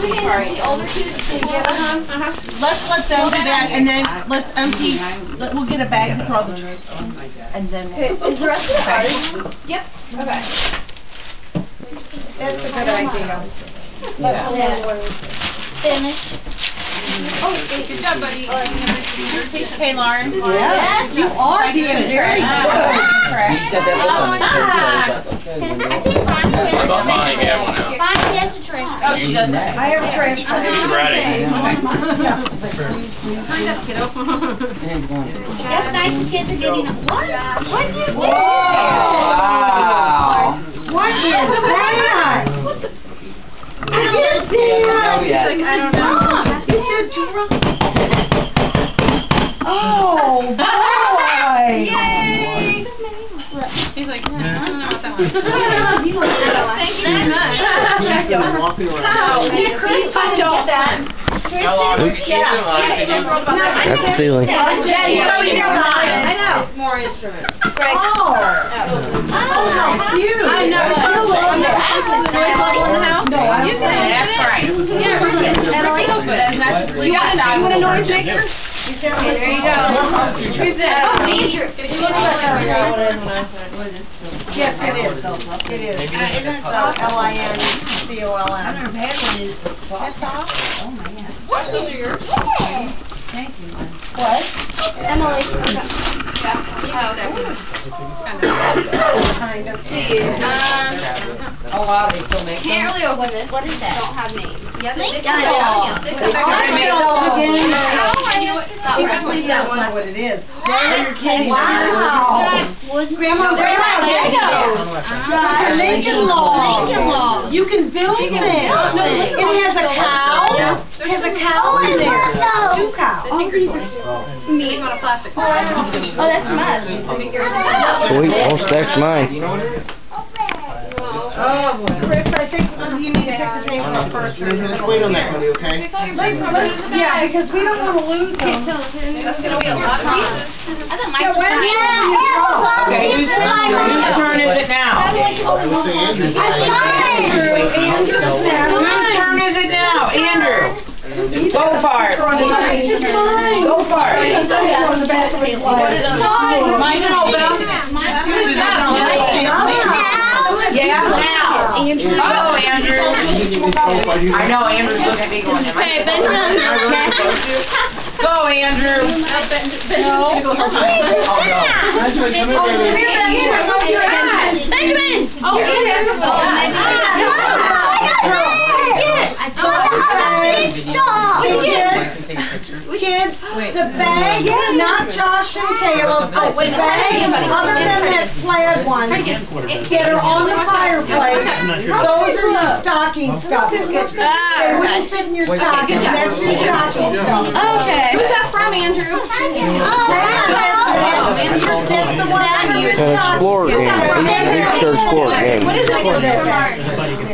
Sorry. The older kids together, huh? Uh-huh. Let's let them do that, and then let's empty, let- we'll get a bag to throw the, and then Okay, we'll. is the rest of the ours? Yep. Okay. That's a good idea. Yeah. Finish. Oh, good job, buddy. Okay, Lauren. Yes, you are doing very good. Correct. What about mine? You have one now. Bonnie has a trash. Oh, she does that. I have a trash She's ready. Hurry up, kiddo. Yes, nice kids are getting, what? What'd you do? Wow. What is that? I just did. know yet. He's like, I don't know. You said Oh, boy. Yay! He's like, "Hmm, I don't know what that was. Thank you very much. walking around. Oh, yeah, Chris, I don't that. How long have you seen them? I That's the ceiling. Yeah, you showed me your I know. More instruments. Greg. Oh. Oh, how cute. I know. I'm The noise level in the house? No, I You don't can, that's right. Yeah, we're good. And I- That's not- You got. You want a noise maker? There you go. Who's that? Oh, Andrew. It looks like Yes, it is. It is. Maybe they should Isn't it cut spelled L-I-N-C-O-L-M? Watch, those are yours. What? Emily. Yeah. Kind of. Um, Oh wow, they still make them? can't really open this. What is that? Don't have names. Yeah, they, they Yeah, come I know. back. They come back. Oh, they make those again? Oh, you know what? That You was can one. believe that's not what it is. You're kidding. Wow. Grandma, They're like Legos. Right. Lincoln Log. Lincoln Log. You can build You things. can build And things. it has a cow. Yeah. It has a cow oh, in there. Two cows. The Tinker oh. Me on a plastic. Oh, oh, that's mud. Sweet, oh, stack's mine. You know what it is? Oh, boy. Chris, I think you need to pick the paper up first. or Just wait on that, honey, okay? Yeah, because we don't want to lose them. That's gonna be a lot of pieces. I thought Yeah, where mine. do you Okay, whose, whose turn is it now? I would say Andrew. Andrew, Andrew's Whose turn is it now? Andrew? Go for it. It's mine. Go for it. He's on the back of his leg. Mine and open. Who's that? Yeah, now. Andrew. Go, Andrew. I know, Andrew's looking at me going, am I Hey, supposed to? Benjamin. Am I really supposed to? Go, Andrew. Oh, no. Benjamin, come here, baby. Benjamin! Oh, the bag, not Josh and Caleb, Oh, wait the bag, oh, other than that plaid one, that are on the fireplace, those are your stocking stuffers. They wouldn't fit in your stocking, that's your stocking stuff. Okay. Who's that from, Andrew? Oh, that's an Explorer game. It's their Explorer. What is it?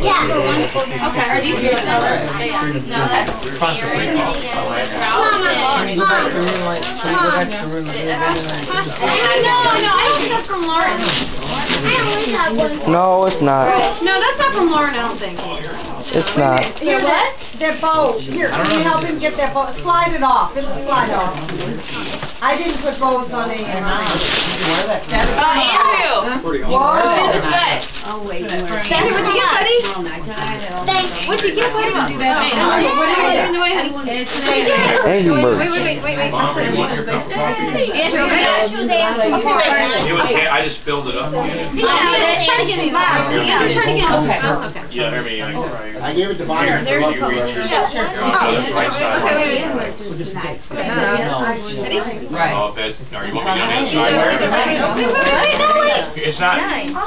Yeah. Okay. Are these yours? No, that's Aaron. Can you go back to the room, like, can go back to room? No, no, no, I don't that's from Lauren. No, it's not. No, that's not from Lauren, I don't think. It's not. Here, what? That bow, here, can you help him get that bow, slide it off, it'll slide off. I didn't put bows on any of mine. Wear that. Uh, Andrew! Whoa. Here's the. Oh, wait. Sandy, what'd you get, buddy? Thanks. What'd you get, buddy? Hey, Andrew, what are you giving away, honey? Angry Wait, Birds. wait, wait, wait, wait. Mom, you want your cup of coffee? Andrew, It was, I just filled it up. Yeah, try to get it. Yeah, try to get it. Oh, okay. Yeah, I mean, I. I gave it to Bonnie. Here, for love you reach cover. yours. Yeah. You're on the right side. Okay, wait, wait. Ready? Right. Oh, that's, are you looking on the inside? Wait, no, wait. It's not,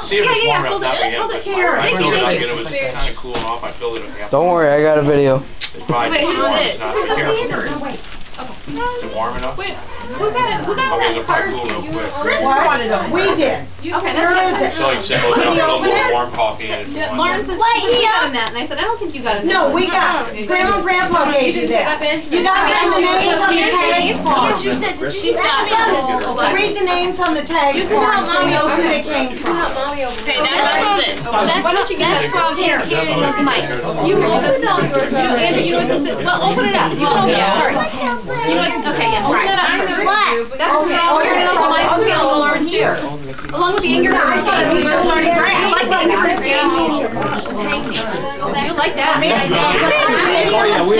see if Yeah, it's yeah, warm hold enough, it, not hold it here. I Thank filled you, it up, thank and it was you. kinda cooling off, I filled it half. Don't worry, I got a video. Wait, who's warm, it? It's not, here, I'll carry it. Okay. Is it warm enough? Wait, who got it? Who got Okay, that first? You Chris wanted them. We did. You, okay, Where that's is it. it? So like, say, Can you I'll open warm coffee in it if you Yeah. Lauren says she you got him that, and I said, I don't think you got him that. No, we got, it. Grandma and Grandpa gave you that. You got it on the names on the tags? You said, Chris? she's got it. Read the names on the tags You for can help mommy know open who they came You can from. mommy open. Okay, that's it. Why don't you get that from here? Here, Mike. You can open it all yours. You Andrew, you know what this is? Well, open it up. You open it up first. You know okay, yeah, open that up first. That's okay. Oh, you're gonna open mine, okay, I'll learn here. Along with the anger I thought it was management. learning I grant. like the anger management. You like that? Oh, yeah, we,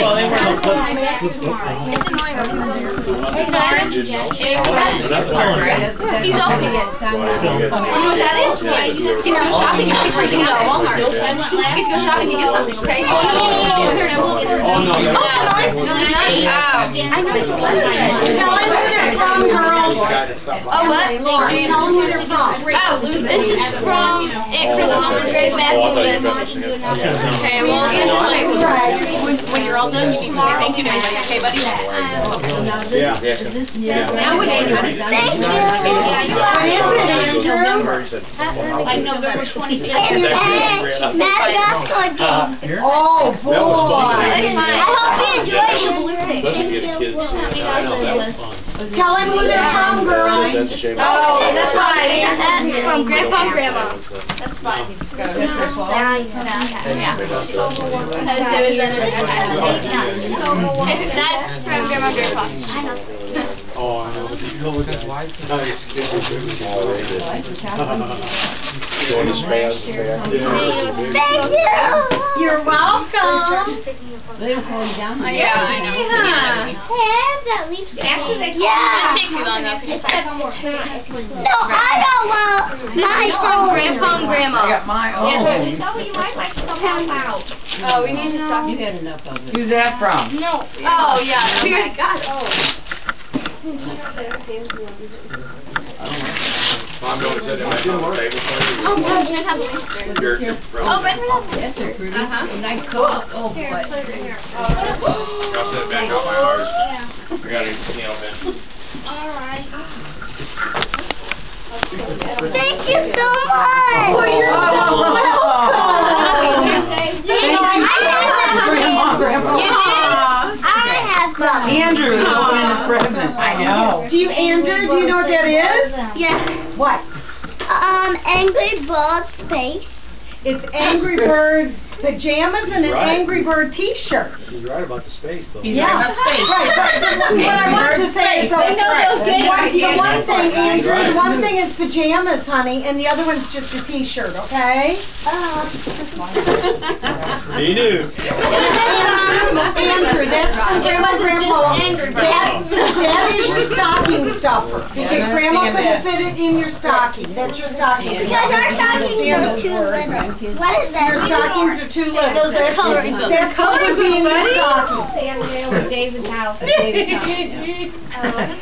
know what that is? And and. Tell them who they're from. Oh. Oh, this is from Aunt Crystal's grade I thought you Matthew. were gonna sing it. Okay, well, when, you're all done, you need say thank you to okay, buddy? Yeah. Yeah. Now we. Thank What is it, Like November twenty-fifth. Oh, boy. I hope you enjoy Especially if you. I know, that was fun. Tell them who they're from. That's a. Oh, that's fine. That's from Grandpa and Grandma. That's fine. That's from Grandma and Grandpa. Oh, I know. No, was his wife? Going to spaz, spaz. Thank you. You're welcome. Yeah, I know. Actually, they Yeah. It takes you long enough. No, I don't want This my is from own. Grandpa and Grandma. I got my own. Oh, we need to stop. You from enough of us. Who's that from? No. Oh, yeah, we already got it. Mom, don't say that, I have a table for you. Oh, Benjamin has a Easter. Your- your Oh, Benjamin has a. Uh-huh. Nice cook. Oh, Here, put it right here. I'll set it back out my arms. I got it, you know, man. Thank you so much. Oh, you're so Grandma, Grandpa. I have some. Andrew is opening the present. I know. Do you, Andrew, do you know what that is? Yeah. What? Um, Angry Bird Space. It's Angry Birds pajamas and an Right. Angry Bird t-shirt. He's right about the space, though. He's Yeah. right about space. Right, but what I want to say is, so, They know those the games. one, the one thing, Andrew, the one thing is pajamas, honey, and the other one's just a t-shirt, okay? Uh, He knew. Andrew, that's from Grandma Grandpa. That, that is your stocking stuffer, because Grandma couldn't fit it in your stocking, that's your stocking. because our stockings are too little. What is that? Your stockings are too little. Those are coloring books. That would be in your stocking.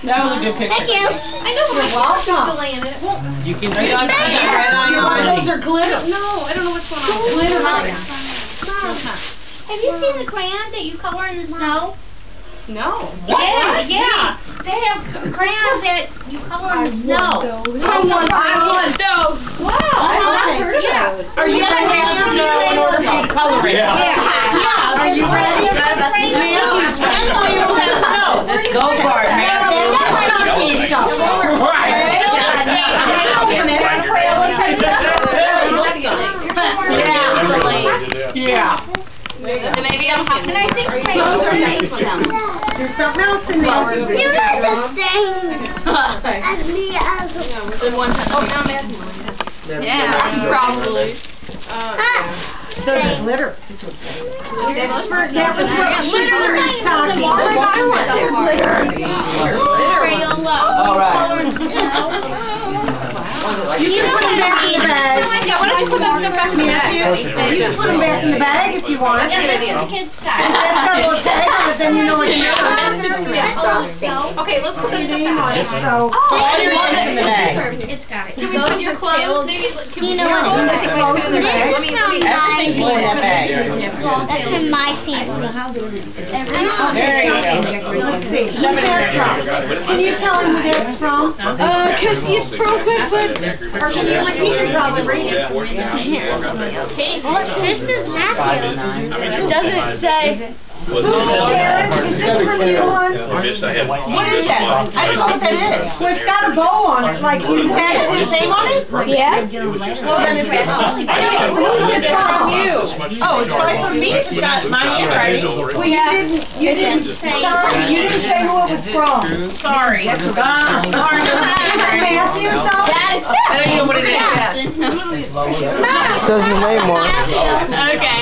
That was a good picture. Thank you. I know, but my You're camera's still welcome. delaying it. It won't. You can read on, I can on your Those are glitter. No, I don't know what's going on. Glitter. Mom, have you seen the crayons that you color in the snow? No. Yeah, yeah. They have crayons that you color in the snow. Someone, I want those. Wow. I've heard of yeah. those. Are you gonna have snow in order for you to color it? Yeah. Yeah, are you ready? Matthew's ready. You don't have snow. Go for it, Matthew. Stocking stuffer. Right. Yeah. Yeah. Maybe I'm And I think Are you crayons are going nice with them? There's something else in You there. guys are the same as me as. The one. Oh, now Matthew. Yeah, probably. Ah. Those are glitter. That's for, That was for glitter stocking. Oh my God, I want that. Crayon love. All right. Color in the snow. You can put them back in the bag. Yeah, why don't you put that stuff back in the bag? You can put them back in the bag if you want. That's a good idea. The kids' It's got a little tag on it, then you know it's yours. Okay, let's put that stuff Name on back. it, so. All your money's in the bag. It's got it. Can we put your clothes, maybe, You know what clothes, it I we put it in the bag. Let me, let me. Everything's in that bag. That's from my family. There you go. Let's see, who's that from? Can you tell him who that's from? Uh, cause he's pro quick, but Or can you, like, you can probably read it. Hey, this is Matthew. It doesn't say. Was Who, it- Karen, is this from you on? Bitch, I had- What is that? I don't know what that is. Well, it's got a bow on it, like you had his name on it? Yeah. Well, then it's, Who's it from? oh, it's probably from me, it's got my handwriting. Well, you didn't, you didn't, sorry, you didn't say who it was from. Sorry. Um, sorry. Is it Matthew, though? I don't know what it is. It says his name on it. Okay.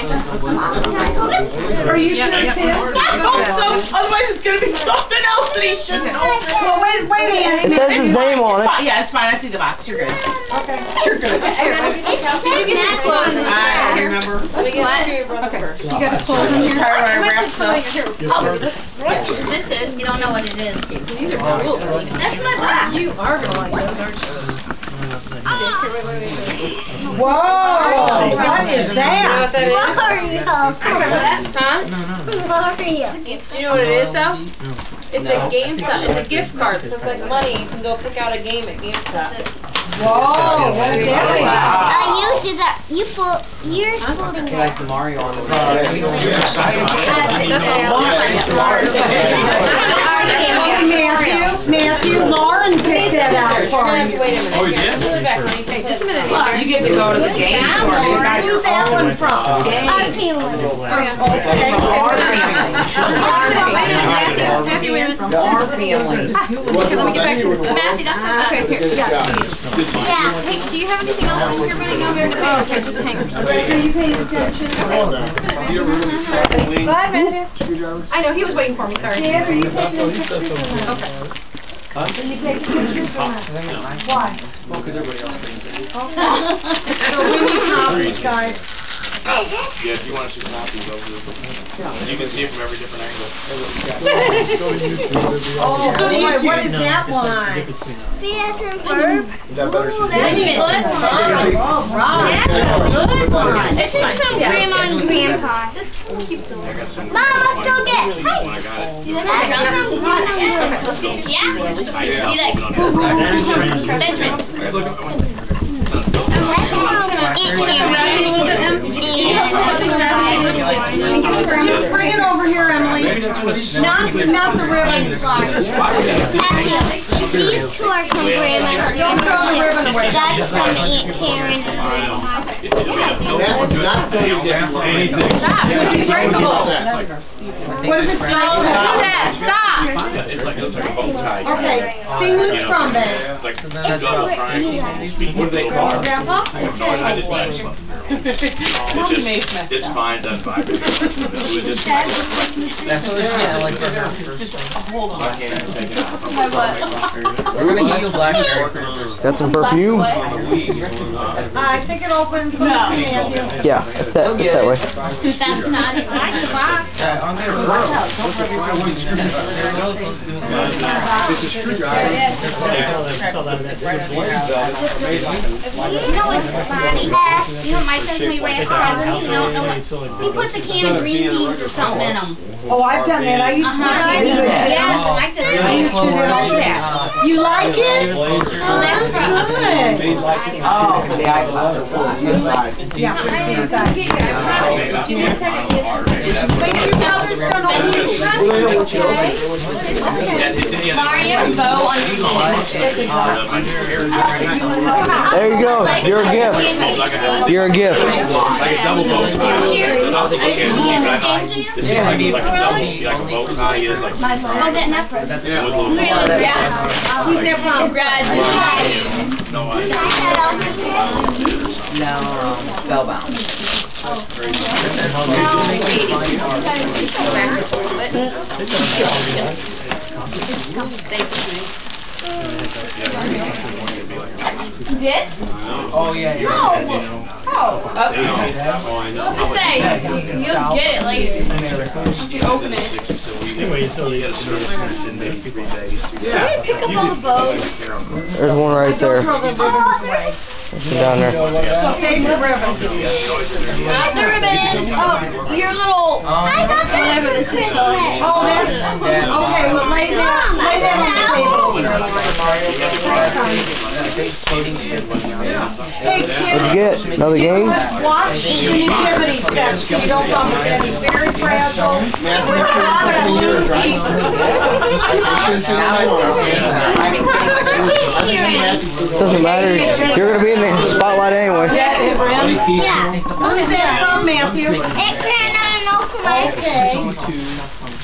Are you sure it's him? I hope so, otherwise it's gonna be something else that he shouldn't know. Well, wait, wait, Andy. It says his name on it. Fine, Yeah, it's fine, I see the box, you're good. Okay. You're good. You can add clothes in I here. remember. Let me get to your brother first. You got a clothes in here? Sorry, when I wrapped stuff. This is, you don't know what it is. These are cool. That's my box. You are gonna like those, aren't you? Whoa, what is You know what that? that is? Mario. Huh? Mario. Do you know what it is though? It's a GameStop, it's a gift card, so it's like money, you can go pick out a game at GameStop. Whoa, what is that? Uh, you did that. You fold. You're folding that. Mario on Hey, Matthew, Matthew, Lauren picked that out You're for gonna have to you. wait a minute. Oh, you Here, did? Pull it back, honey. Just a minute. You get to go to the game store. You got your Who's that one from? I'm feeling. Oh, yeah. Okay. Matthew, wait a minute. From our family. Okay, let me get back to Matthew, that's what, okay, here, yeah. Yeah. Hey, do you have anything else in here, buddy? No, oh, okay, just hangers. Are you paying attention? Go ahead, Matthew. I know, he was waiting for me, sorry. Dad, are you taking a picture or Okay. Are you taking pictures or not? Why? So we need copies, guys. Yeah, if you want to see copies of it, you can see it from every different angle. Oh, boy, what is that one? See, that's your verb. Ooh, that's a good one. All right. That's a good one. This is from Grandma and Grandpa. I got some. Mom, let's go get- When I got it. That's from Grandma and Grandpa. Yeah? I did. See that? Benjamin. Bring it over here, Emily. Not, not the ribbon. These two are from Grandma. Don't throw the ribbon away. That's from Aunt Karen. Stop, it would be breakable. What is it? Don't do that, stop. It's like, it's like a bow tie. Okay, see who it's from, babe. Like two double triangles. What do they call it? Grandpa? I have no idea. I didn't like it. It's just, it's fine, doesn't vibrate. It was just. That's what I like to have. I can't even take it out. We're gonna give you a blackberry. Got some perfume? Uh, I think it opens, let me see, Matthew. Yeah, it's that, it's that way. That's not a box. I'm gonna. There we go. Let's do it. It's a screwdriver. You know funny? You know, my son, we ran across, you don't know what, he put the can of green beans or something in them. Oh, I've done that, I used to. Make that. Yeah, I like that. I used to do that. You like it? Oh, that's from Good. Oh, for the iPod. Yeah, for the inside. Thank you, now done all these. Mario, bow on uh, There you go. You're a gift. You're a gift. Like a double bow tie. I don't think you can see, but I know. This is like, it's like a. With little. Yeah. Um, spellbound. You did? Oh, yeah. No. Oh. Oh, I know. Say, you'll get it later. If you open it. Anyway, so they. Yeah. Pick up all the bows. There's one right there. Throw the ribbons away. Down there. So save the ribbons. Not the ribbon. Oh, your little. Oh, I thought that was a Christmas. Oh, that's, okay, well, lay that, lay that on the table. Hey, What'd you get? Another game? watch the nativity steps so you don't bump it. It's very fragile. With a lot of new Doesn't matter. You're gonna be in the spotlight anyway. Yeah. Who's that from, Matthew? It can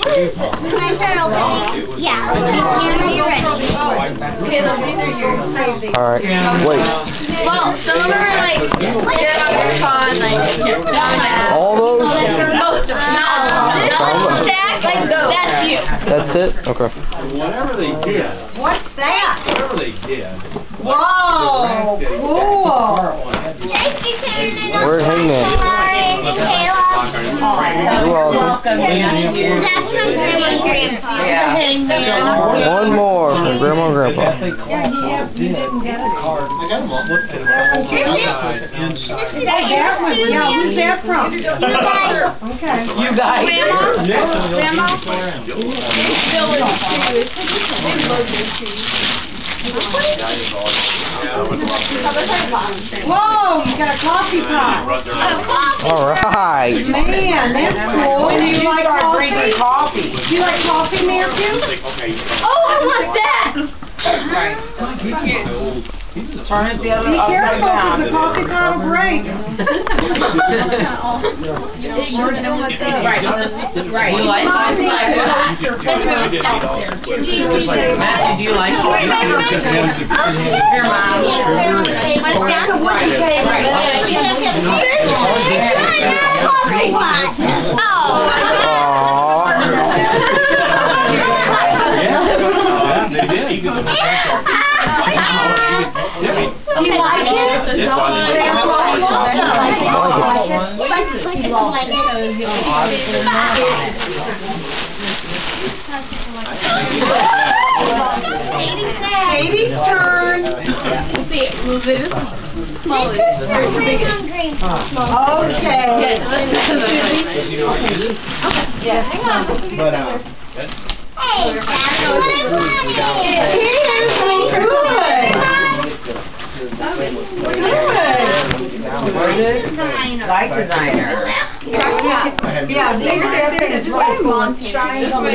open. Can I start opening? Yeah, opening. You're ready. Caleb, these are yours. All right. Wait. Well, some of them are like, your con, like, that. All those? Most of them, not all of them. Some of them. Stack, like, that's you. That's it? Okay. Whatever they did, What's that? whatever they did. Whoa, cool. Thank you, Karen. Where's Hangman? Lauren and Caleb. You're welcome. That's from Grandma and Grandpa. Yeah. One more from Grandma and Grandpa. Yeah, you didn't get it. This is Hey, that one, yeah, who's that from? You guys. Okay. You guys. Whoa, you got a coffee pot. All right. Man, that's cool. When Do you you like coffee? coffee. Do you like coffee, Matthew? Oh, I want that. Right. Turn it the other Be careful, cause the coffee pot will break. You already know what the. Right. Right. You like Mom's like, Just like Matthew, do you like oh, coffee? Here, Mom. Oh, it's a wooden you like it? Katie's turn. Okay. Yeah, hang on. Hey, that's what I Light designer. Yeah, bigger than there, it's right, mom, the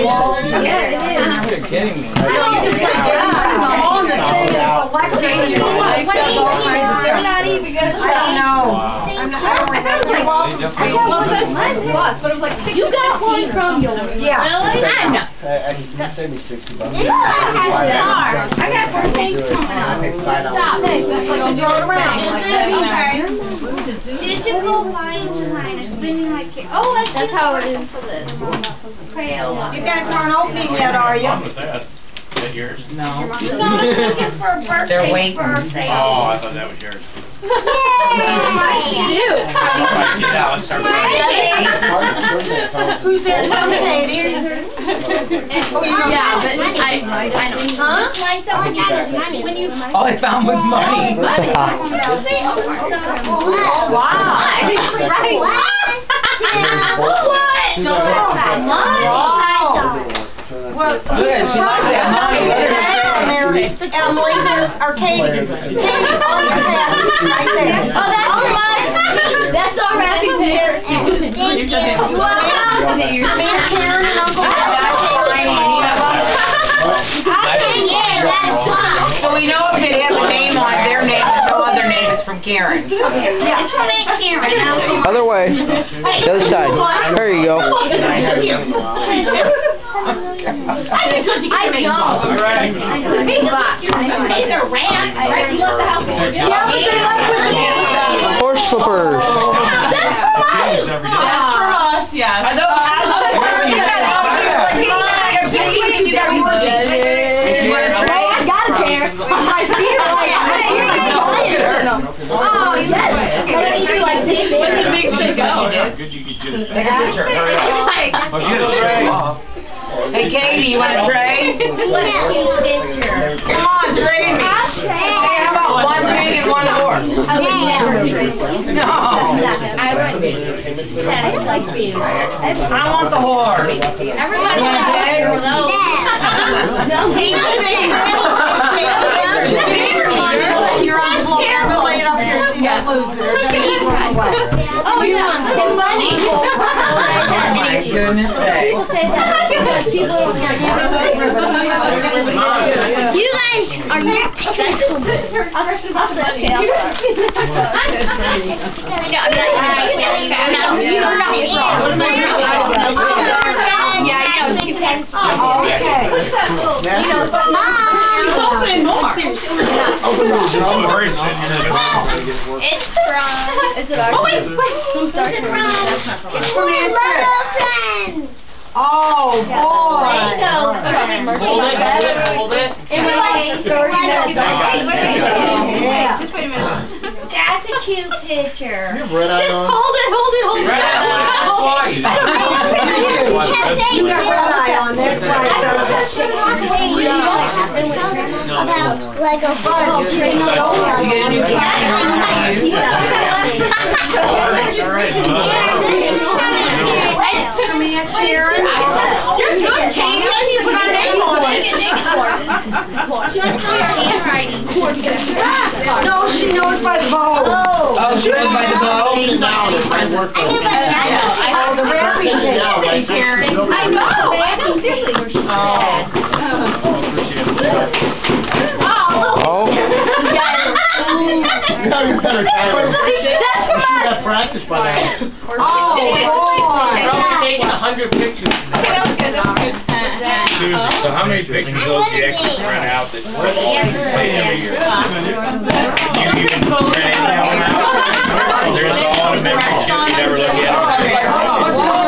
wall. Yeah, it is. You're kidding me. You can say, yeah, on the thing, it's electric, you know what, it does all kinds of stuff. I don't know. Not, I don't. You're welcome. Well, it says nine plus, but it was like six. You got one from yours. Yeah. Really? I'm not. I got birthdays coming up. Stop. Hey, that's like Don't throw it around like that. Digital lines and line are spinning like, oh, I see. That's how it is for this. Crayola. You guys aren't opening yet, are you? Wrong with that? Is that yours? No. No, I'm looking for a birthday. They're waiting. Oh, I thought that was yours. Yay! Let's start with Who's from, Katie? Oh. Yeah, but I, I know. Huh? With money. When you. All I found was money. Wow. Well, she likes that money. Look at her. Emily, or Katie. Katie, on your path. I said, Oh, that's your mine. That's all wrapping paper. Thank you. Wow. Me and Karen and Uncle Yeah, that's fun. So we know if it has a name on their name, no other name, it's from Karen. It's from Aunt Karen. Other way. The other side. There you go. I don't. Big box. These are ramp. Right, you left the house. Yeah, but they like with the Horse flippers. That's for us. That's for us, yes. Are those, are those, you got all these, like, you got more. You want a tray? I got a pair. I feel like Look at her. Oh, yes. Okay, you do like this. Where's the big thing go? Good you could do Take a picture. Hurry up. Oh, you didn't show off. Hey Katie, you want a trade? Picture. Come on, trade me. Hey, how about one big and one horse? I would never trade you. No. I would. That's. I want the horse. Everybody You want wants a to? No. He should be. You're on the floor, everyone lay it up here so you don't lose it, or it doesn't run away. Oh, you want some money? Oh my goodness. Sakes. People say that. Because people don't get You guys are next. I'll put the tail. No, I'm not, I'm not, you're not wrong. Yeah, you know. Okay. You know, mom. I'm worried. so you're gonna- It's from. Is it our? Oh wait, wait. Who's it from? It's from Little Friends. Oh, There boy. you go. Hold it, hold it, hold it. It was like thirty minutes. Yeah. Just wait a minute. That's a cute picture. Just Red eye on. hold it, hold it, hold it. Right out, that's why you- You got red eye on, that's right. About like a bug. You get a new Come here, Karen. You're good, Katie. You put our name on it. She wants to know your handwriting. No, she knows by the bow. Oh, she goes by the bow? I know, but Oh, the wrapping paper. I know, I know, seriously. Oh. oh. You know you better time. That's practice by now. Oh, boy. Probably taking a hundred pictures. Susan, so how many pictures of those the extras rent out that play every year? You even rent any of them out? There's all the memberships you never look at.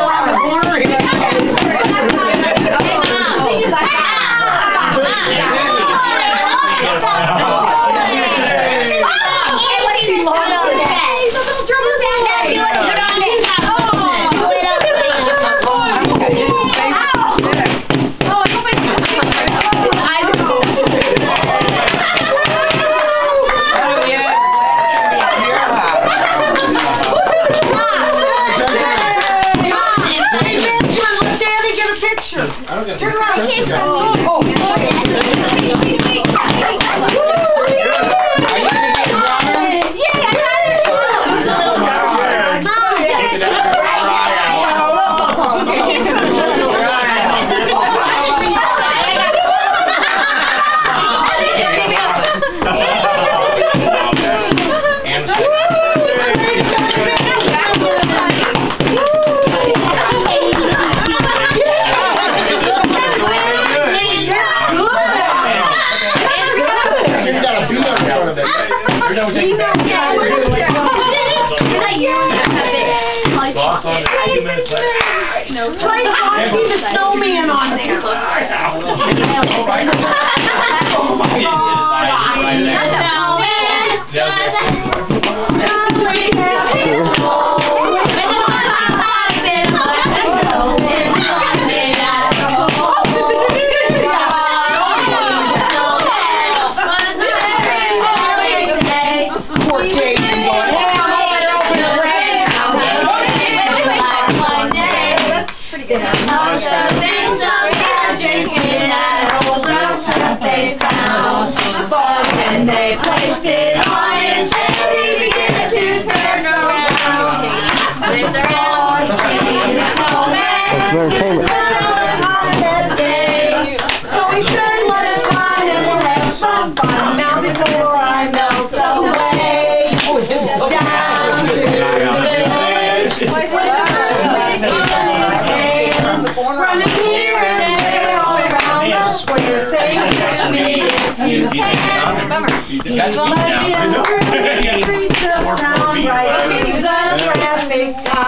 Let you through the streets of town, right to the traffic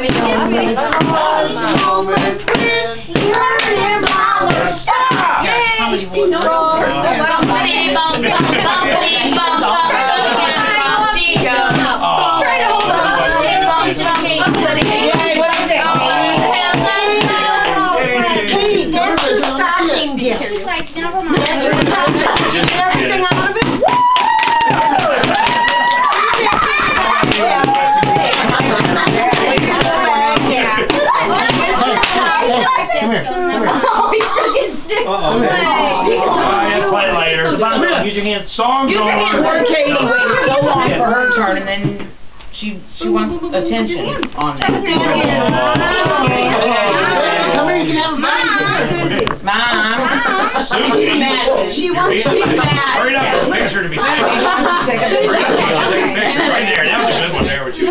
make the moment hands. Songs Use your on. hands. Poor Katie waited so long for her turn and then she, she wants attention on that. Come here, you can have a bite. Mom. Susie. She wants to be fat. Hurry up, the picture to be taken. Take a Take a picture. picture right there, that was a good one there, what you. A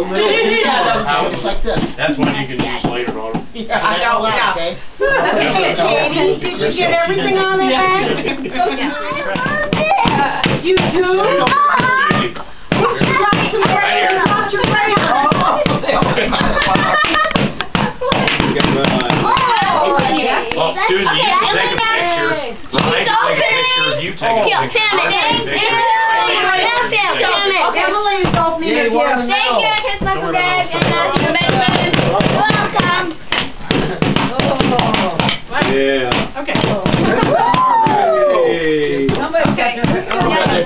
little too How- like this. That's one you can use later on. Yeah, I know, yeah. Okay? Okay, Katie, did you get everything on that bag? You do? Drop some Right here. bread out your face. Well, Susie, you can take a picture. Ryan can take a picture of you taking a picture. Okay, Emily is opening Yeah, a you want gift. to know. Kiss Knuckle Dad and Matthew Benjamin. Welcome. Yeah. Okay. Hey. Okay.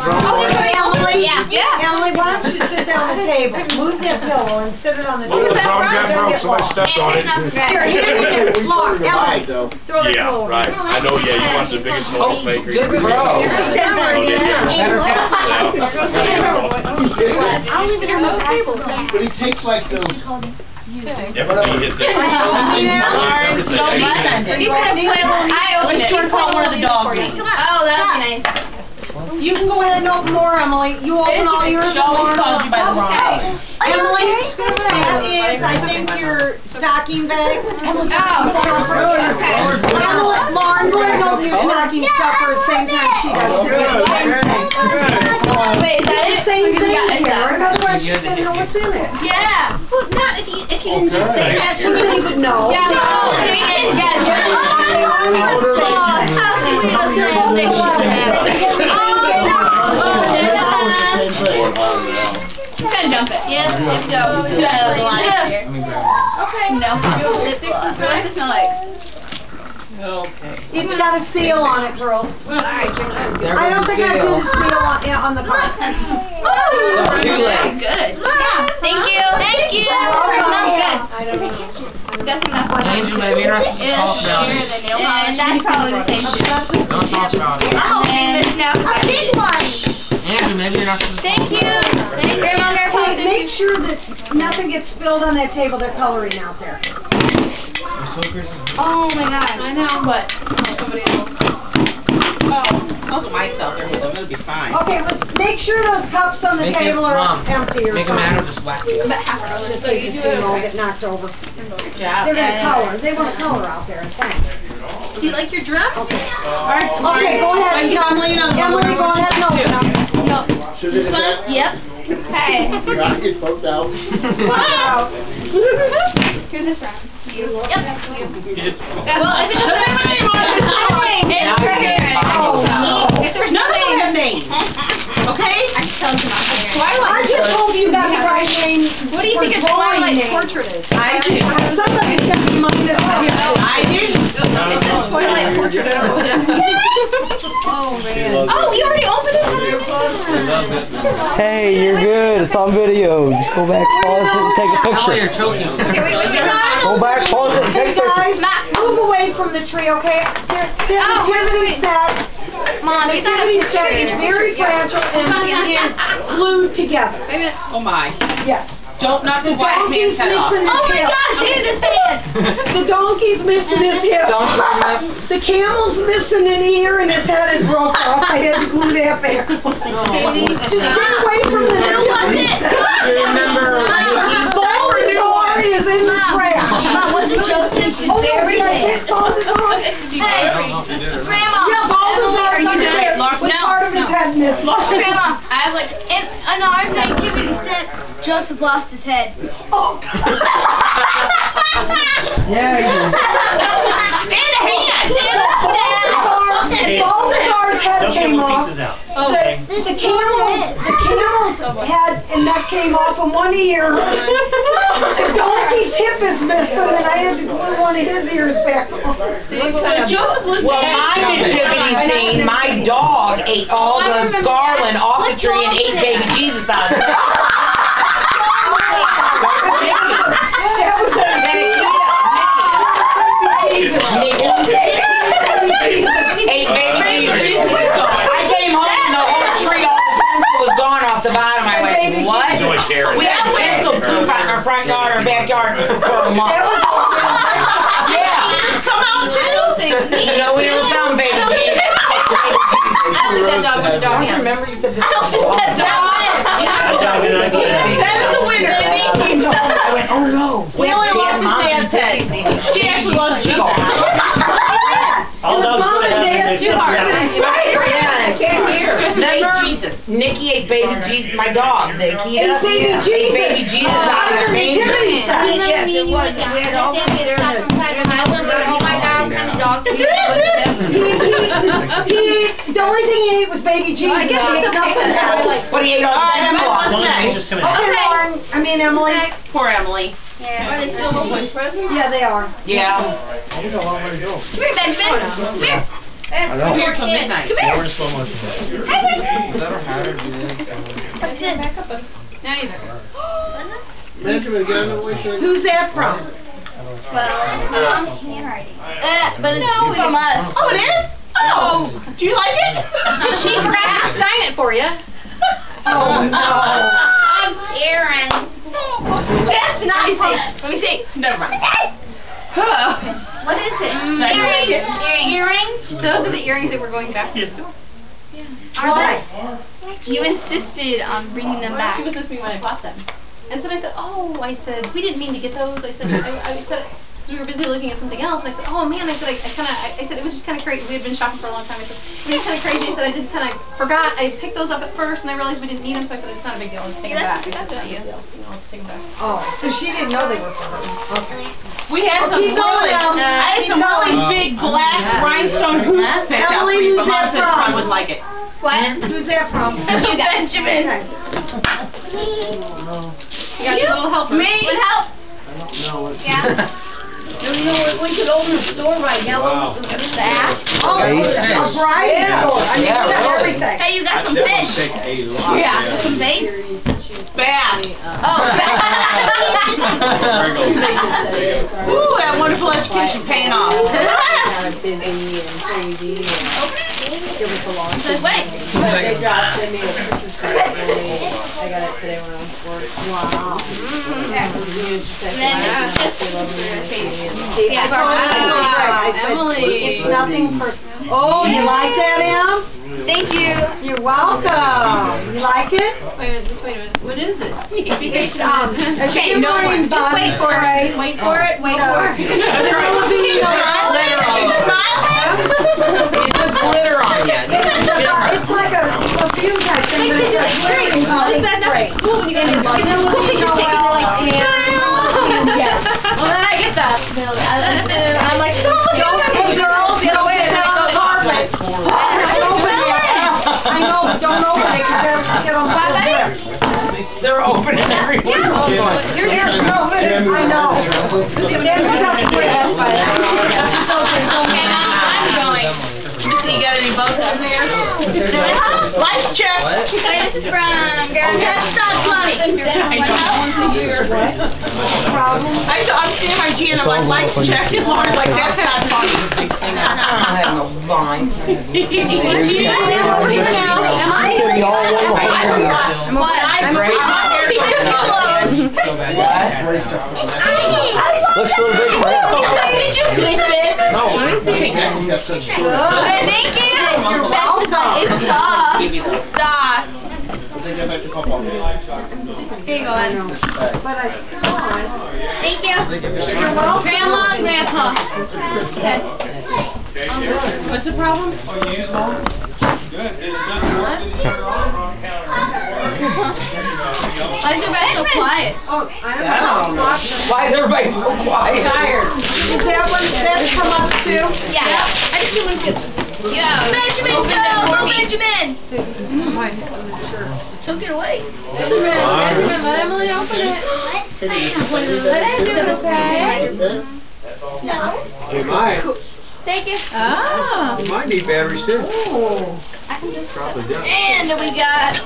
Oh, Emily? Yeah. Yeah. Emily, why don't you sit down at the table? Move that pillow and sit it on the Look table. at the problem, got broke, somebody stepped on it. Here, here, here, here. Lauren, Emily, throw the Yeah, right, I know, yeah, you want the biggest Oh, noisemaker. good bro. Did you? I'll leave it on the table. But he takes like those. Everything hits it. Don't be Everything. offended. You can play I opened Let's it. try to call one of the dogs For you. in. Oh, that'd be nice. You can go ahead and open more, Emily. You open all yours. She always Lauren. calls you by the wrong name. Emily, that is, I think, your stocking bag. Oh, okay. Emily, Lauren, go ahead and open your stocking stuffer at the same time she does. Wait, is that it? Same thing here, that. otherwise she's gonna know what's in it. Yeah. Well, not if you, if you didn't just say that. She would even know. Yeah, no, they didn't get it. Going home now. Just gotta dump it. Yeah, let's go. Do that a lot easier. Okay. No. Lipstick, what does it smell like? It's got a seal on it, girls. There I don't think I do the seal on, yeah, on the card. Oh, Too late. Good. Thank you. Thank you. Smells good. I don't know. That's enough. Angel, maybe you're not supposed to talk about it. And that's probably the same shit. Don't talk about it. I'm opening this now. A big one. Andrew, maybe you're not supposed to Thank you. Thank you. Grandma, Grandpa, Hey, make sure that nothing gets spilled on that table, they're coloring out there. Oh my god, I know, but somebody else. Oh. I'll put myself there with them, it'll be fine. Okay, let- make sure those cups on the Make it- table are Mom, empty or Make them out or something. just whack it. But half hour. Just So so you you do can it. all get knocked over. Good job. They're gonna color, they wanna color out there, thanks. Do you like your drum? Alright, okay, go ahead, Emily, Emily, go ahead and open them. No. This one? Yep. Hey. You're not getting poked out. Who's this from? You. Yep. You. Well, if it doesn't have a name on it, it's nothing. It's perfect. Oh, no. If there's None of them nothing, have names. Okay? I can tell it's not there. I just hope you got the right name What do you think a Twilight name. portrait is? I do. Somebody sent me mine oh, this I did. It's a Twilight portrait. I don't know. Oh, man. Oh, you already opened it? Hey, you're good. It's on video. Just go back, pause it, and take a Oh, you're picture. choking. Okay, wait, wait, wait. Go back, pause it, and take a picture. guys, not move away from the tree, okay? Oh, the the Oh, wait, nativity wait, wait. Set, Mom, the it's not a set is very fragile and it is glued together. Wait a minute. Oh my. Yes. Don't knock the The black donkey's man's head off. missing Oh my tail. gosh, it is his hand. The donkey's missing his hip. Don't try to- The camel's missing an ear and his head is broke off. I had to glue that back. Oh, just get away from the Who was it? Remember, Balthasar is in the trash. Mom, was it Joseph? Oh, no, very did I there. fix Balthasar? Hey, Grandma. Yeah, Balthasar Are you is there. doing With part of his head missing. Grandma, I have like in an our nativity set. Joseph lost his head. Oh. Yeah, you And a hand. Balthasar- Balthasar's head Don't give came them off. pieces out. Oh, the, the camel, the camel's head and that came off in one ear. The donkey's hip is missing, and I had to glue one of his ears back on. Well, my nativity scene, my dog ate all the garland off the tree and ate baby Jesus out of it. Karen. We had Jessica poop in our front yard or backyard for a month. yeah. Come on, too. You know, we were found baby. I don't think that dog was a dog. I remember you said this. I that dog. Nikki ate baby Jesus, my dog, the Akita. Ate baby Yeah. Jesus. Ate baby Jesus out of the manger. Nativity stuff. Yes, it was. We had all kinds of stuff from time to. Oh my God, what kind of dog do you? He, he, he, the only thing he ate was baby Jesus. I guess it's okay. Nothing else. But he ate all the As animals. long as Jesus coming out. Okay, Lauren, I mean Emily. Poor Emily. Yeah, are they still open presents? Yeah, they are. Yeah. Come here, Benjamin. Come here. We're here till midnight. Come here. Orange phone was- What's it? Back up. Now you Who's that from? Well, mom's handwriting. Uh, but it's No, from it- us. Oh, it is? Oh, do you like it? she forgot to sign it for you. Oh, no. I'm Karen. That's nice. Let me see. Never mind. What is it? Mm, earrings. Earrings. Those are the earrings that we're going back to. Why? You insisted on bringing them back. She was with me when I bought them. And so I said, oh, I said, we didn't mean to get those. I said, I, I said, so we were busy looking at something else. And I said, oh man, I said, I, I kind of, I, I said, it was just kind of crazy. We had been shopping for a long time. I said, it was kind of crazy. I said, I just kind of forgot. I picked those up at first and I realized we didn't need them. So I said, it's not a big deal. I'll just take them That's- back. that's It's not a big you- deal. Know, I'll just take them back. Oh, so she didn't know they were for her. Okay. We had some Keep going, really- Em. I had some really big black rhinestone hoops picked out for you, who's but Mom that said from? I would like it. What? Who's that from? You got Benjamin. You got your little helper. Me? Would help. Yeah. You know, if we could open a store right now, Wow. that. Oh, Nice. a bride store. I mean, Yeah, check really. everything. Hey, you got some fish. lot. Yeah. Some base. Bass. Oh. oh Ooh, that wonderful education paying off. Says wait. They dropped in me a Christmas card for me. I got it today when I was working. Wow. And then it's just. Yeah, Wow, Emily. It's nothing for, oh, you like that, Em? Thank you. You're welcome. You like it? Wait a minute, just wait a minute. What is it? It's, um, a Okay, no shimmering. Just wait for it. Wait for it. Wait for it. There will be no It puts glitter on you. It's like a perfume type thing, but it's a shimmering body What's that at school when you get in like There will school no taken like yeah. Well then I get that. Grip. They're opening everywhere. Here's your I know. They're just quick. I'm going. You got any boats in there? Life check. This is from Girl Just Stop Money. Problem? I saw, I'm seeing my G and I'm like, life check. And Lauren's like, that's not funny. I have no vine. Am I? What? I'm Great. He took it close. Looks a little big for him. Did you sleep in? No. Good, thank you. It's soft. It's soft. Here you go, Ed. But I, come on. Thank you. Grandma and Grandpa. Okay. What's the problem? Why is everybody so quiet? Oh, I don't know. Why is everybody so quiet? tired. Is that what that's come up to? Yeah. I just do one good. Yeah. Benjamin, go! Go, Benjamin! Took it away. Benjamin, let Emily open it. Let him do it, okay? No. You might, Thank you. Ah. Oh. you might need batteries too. Probably does. And we got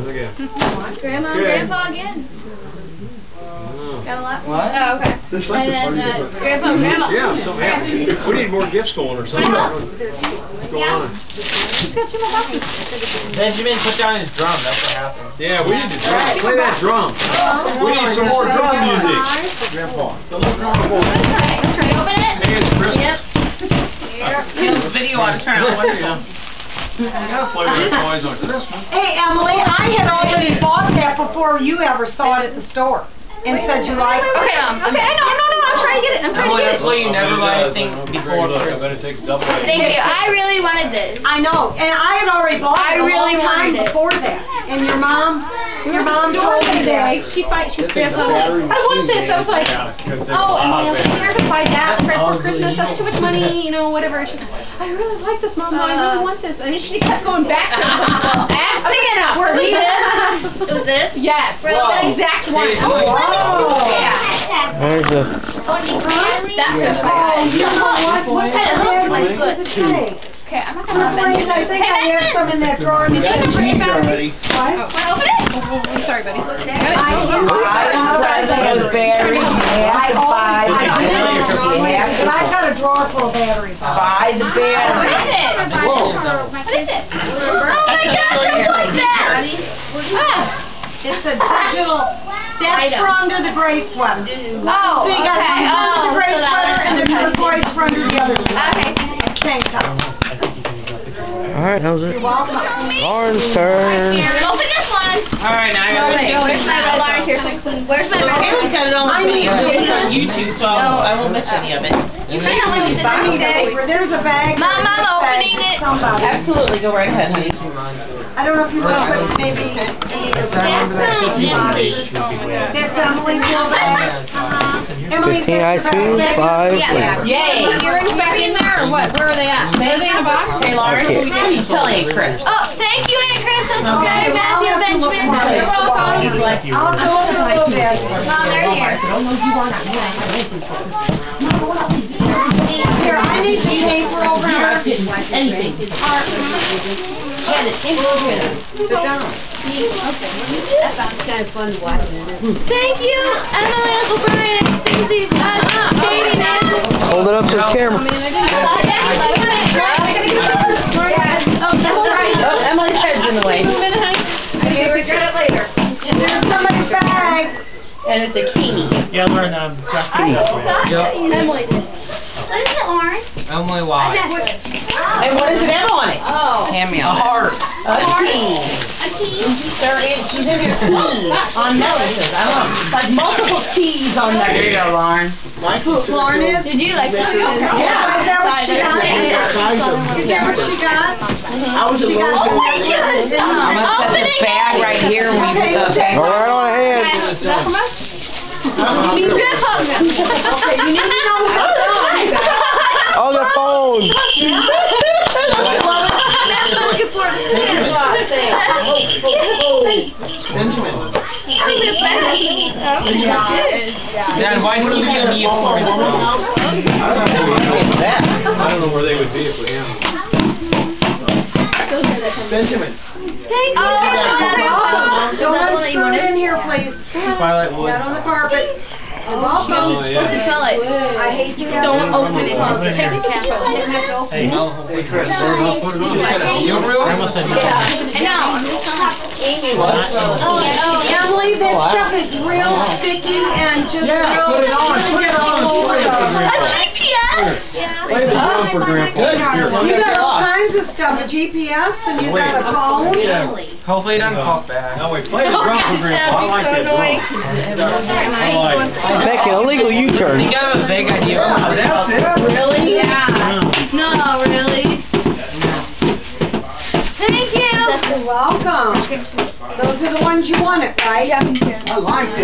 Look. Grandma and Grandpa again. Oh. Got a lot? What? Oh, okay. And then, uh, grandpa, and grandma. Yeah, so, yeah, we need more gifts going or something. What's going on? Got two more boxes. Benjamin put down his drum, that's what happened. Yeah, we need to drum, play that drum. We need some more drum music. Grandpa. The little drummer boy. Try to open it? Hey, it's Christmas. Yep. Kills video on turn on You gotta play with the toys on Christmas. Hey, Emily, I had already bought that before you ever saw it at the store and said you liked it. Okay, um, okay, I know, no, no, I'm trying to get it, I'm trying to Emily, get that's it. why you never buy anything before Look, I Christmas. better take double Thank you, I really wanted this. I know, and I had already bought I it a really long time wanted it. before that. And your mom, your mom told me that. She fight, she's grandpa, I want this, I was like, oh, Emily, I was like, to buy that, right for Christmas, that's too much money, you know, whatever. She's like, I really like this, mom, I really want this. I mean, she kept going back to it. I'm like, Asking enough. We're leaving. It was this? Yes, Whoa. that exact one. It. There's Oh, it say? Okay, I'm not gonna open Please, I think I have some in that drawer. Did you have a pretty battery? What? Wanna open it? Oh, I'm sorry, buddy. I it? you have to buy the I but I got a drawer full of batteries. buy the What is it? What is it? Oh my gosh, it's like that! Ah. It's a digital, that's for under the gray sweater. Oh, So you got okay. one Oh, for the gray so that sweater and the was- turquoise for under the other sweater. Okay. Tank top. alright, that was it. You're welcome. Lauren's turn. Open this one. Alright, now I gotta Okay, where's my red line here? Where's my So red Karen's line? got it on I need video, this it's on. YouTube, so I'll- I won't miss any of it. You can tell me what's I in need there. There's a bag. Mom, I'm opening it. Absolutely, go right ahead, honey. I don't know if you will, but maybe. That's empty. That's Emily's bag. Emily, 15 that's your iTunes, 5 Yeah. Yay! Put your rings back in there or what? Where are they at? Are they in a box? Hey, Lauren, Okay. what are you telling you, Chris? Oh, thank you, Aunt Chris. That's Okay, okay, well, I'll Matthew Benjamin. You're welcome. I'll go over a little bit. Oh, they're here. Here, I need some paper over here. Anything. Get it, take it. That sounds kind of fun watching Thank you, Emily, Uncle Brian, Susie, Katie, Nancy. Hold it up to the camera. In the way. Move in, honey. Okay, regret it later. There's somebody's bag. And it's a key. Yeah, Lauren, um, Emily did. What is it, Lauren? Emily Wise. And what is it M on it? Oh. Hand me a heart. A key. A key. There is, she's in your key on Melissa's. I don't know, like multiple keys on there. There you go, Lauren. Lauren is. Did you like that? Yeah, is that what she got? Is that what she got? She got. Oh my goodness. I'm gonna set Opening this bag it. right here and we put the bag. Go right on ahead. Is that how much? You need to Okay, you need to know what's going on. Oh, the phone. That's what I'm looking for. Benjamin. I think it's bad. Dad, why didn't you give me a phone? I don't know where they would be if we had Benjamin. Thank you. Oh, Don't unscrew it in here, please. Twilight Woods. Not on the carpet. You're welcome. Oh, oh yeah. Feel it. I hate to have. Don't them open it, just take carpet. the cap off. Take my girl. Hey, hey, Chris, I'll put it on. You real? Grandma said you. I know, I'm just telling What? Oh, oh, Emily, that Oh, stuff is real sticky and just real. Yeah, put it on, put it on, play it for A Grandpa. GPS? Play the drum for Grandpa. Good. Here. You got all kinds of stuff, a GPS and you got a phone. Yeah. Hopefully it doesn't talk back. Now wait, play the drum for Grandpa. I like that drum. I it. Becky, illegal I U-turn. think I have a vague idea. Ah, That's it. Really? Yeah. No, really? You. You're welcome. Those are the ones you wanted, right? I like Okay,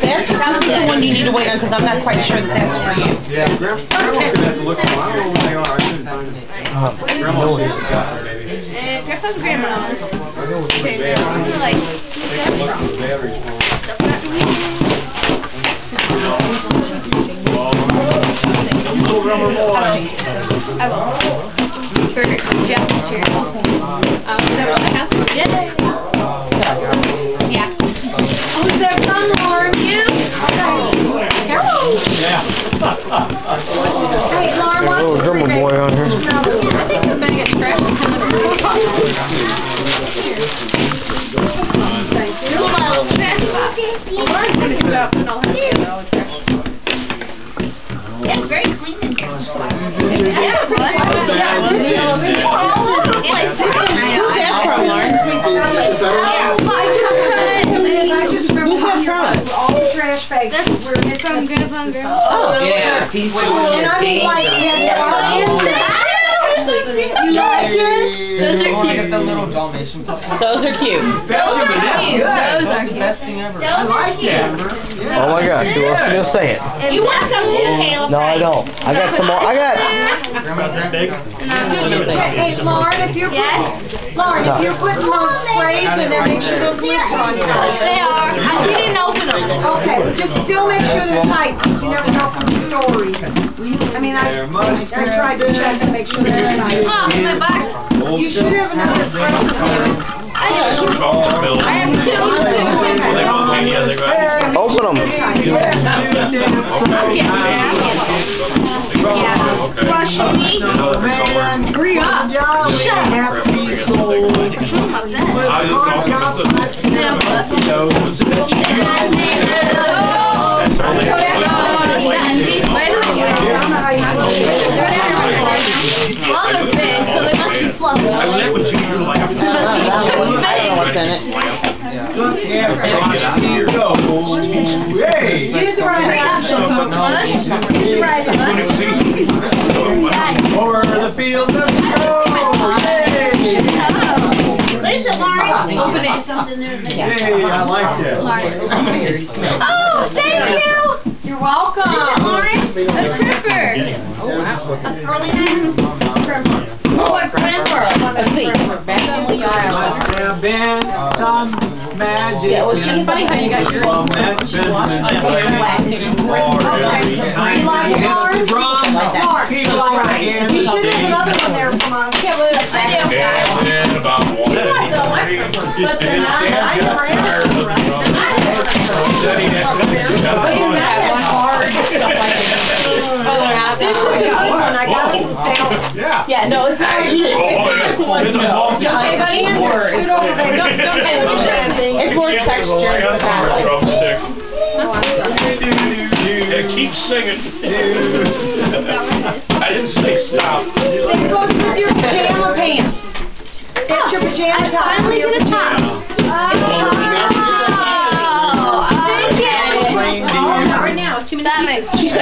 that's, that's the one you need to wait on because I'm not quite sure that that's for you. Yeah, Grandpa, Grandpa's gonna have to look for them. I don't know where they are. I couldn't find them. Grandma says she got them, maybe. And grandpa's grandma. I know it's Okay, pretty I feel bad. like. Take a look for the batteries for them. A little rubber boy. I will. For Jeff's here. Um, is that what the house? Yeah. Yeah. Who's that from, Lauren? You? Okay. say, we're missing. From Grandpa and Grandma. Oh, yeah. Peace with And I mean, like, yeah, uh, in You like it? Those are cute. the little Dalmatian puppy. Those are cute. Those are cute. Those are the cute. best thing ever. Those are cute. Oh my gosh, who else gonna say it? You want some too, Caleb? No, I don't. I got some more. I got. Grandma drank. Hey, Lauren, if you're putting, Lauren, if you're putting those sprays in there, make sure those lips are on tight. They are. She didn't open them. Okay, but just still make sure they're tight, because you never know from the story. I mean, I, I tried to check and make sure they're oh, tight. Oh, my box. You should have another present. I have two. Chocolate milk. I have two. They both came together, they go- Open them. Yeah. Okay. Russian meat. Hurry up. Shut up. Show them my. I was just talking about the- Well, they're big, so they must be fluffy. I was with you, you're like- I don't know what's in it. Hey! Use the right answer. Use the right When it was easy. Over the field, go! Listen, open it. Hey, I like that. Oh, thank you. You're welcome. Laurie, a cripper. Early night. Oh, a cripper. Let's see. Must have been some magic. Yeah, well, she's funny how you got yours. From that Benjamin You like it, Lauren? Drum, Like that. people Right. in You the should have another one stage. there for mom. I do. Dancing about one. But then I, I never Yeah. Yeah, no, it's not. It's It's a ball. You okay, buddy? Shoot. Don't, don't get it. It's more texture, but not like. Drumstick. Yeah, keep singing. I didn't say stop. It goes with your pajama pants. It's your pajama top. I Finally your gonna pajama. pop. Oh, thank you. Oh, not right now, it's too many pieces. She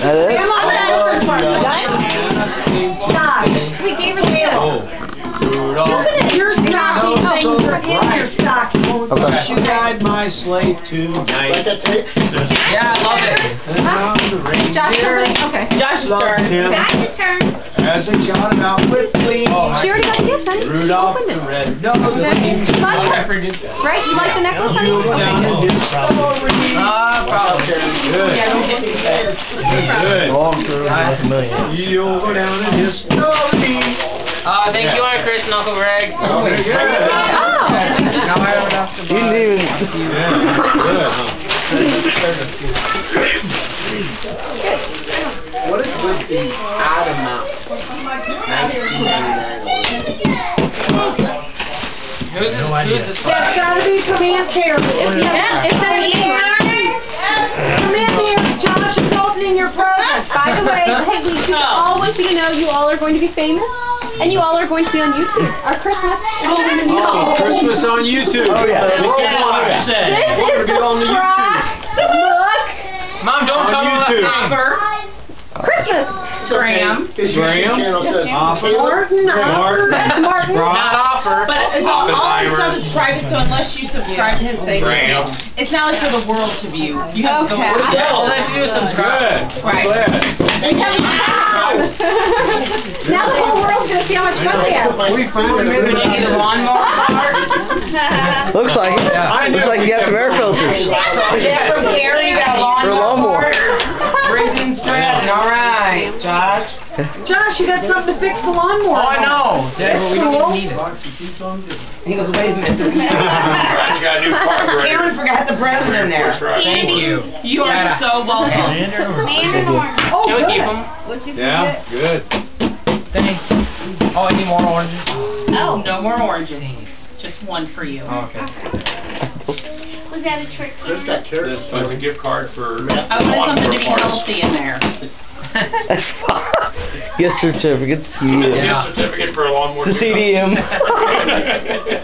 That is? Pajama pants. Josh, We gave her the Oh, Rudolph. Your stocking things are in your stocking. Okay. You guide my sleigh tonight. Yeah, I love it. Around the reindeer. Josh, somebody, okay. Josh's Loved turn. him Gotcha turn. As they shot about with glee. She already got the gift, honey. She Rudolph opened the it. red nose. I forget that. Right, you like the necklace, honey? You'll go down Okay, in good. history. Ah, probably. Good. Good. Long story, like a million. You'll go down in history. Uh, thank you, Aunt Chris and Uncle Greg. Very good. Oh. Now I don't have to You didn't even. Yeah, good. What is with the odd amount? Who's this, who's this from? That's gotta be command carrier. Yeah, it's a year. Come in here, Josh is opening your present. By the way, hey, we just all want you to know you all are going to be famous, and you all are going to be on YouTube. Our Christmas oh, is going to be Oh, Christmas on YouTube. Oh, yeah. We're This it. is We're gonna get on the the track. Look, Mom, don't On tell me YouTube. that Christmas. Graham. Graham. Offer. Martin, Martin. Martin, Martin. Not offer. But it's all, all our stuff is private, so unless you subscribe to him, they Graham. It's not like for the world to view. You have to go. Okay. Yeah, all they have to do is subscribe. Good. Right. Glad. now the whole world's gonna see how much fun we have. We found Did you get a lawnmower? Looks like it. I Looks like you got some air filters. Yeah, from Gary, you got a For a lawnmower. lawnmower. Bridging Stratton, all right. Josh? Josh, you got something to fix the lawnmower. Oh, I know. Yeah, but we don't cool. need it. He goes, wait a minute. You got a new carburetor. Karen forgot the present in there. That's right. Thank you. You are so welcome. Oh, Can we keep good. them? What's your Yeah, good. Thanks. Oh, any more oranges? Oh, no more oranges. Just one for you. Oh, okay. Was that a trick? This was a gift card for. I wanted something to be healthy in there. That's fine. Gift certificates. Gift Yeah. certificate for a lawnmower. To CDM.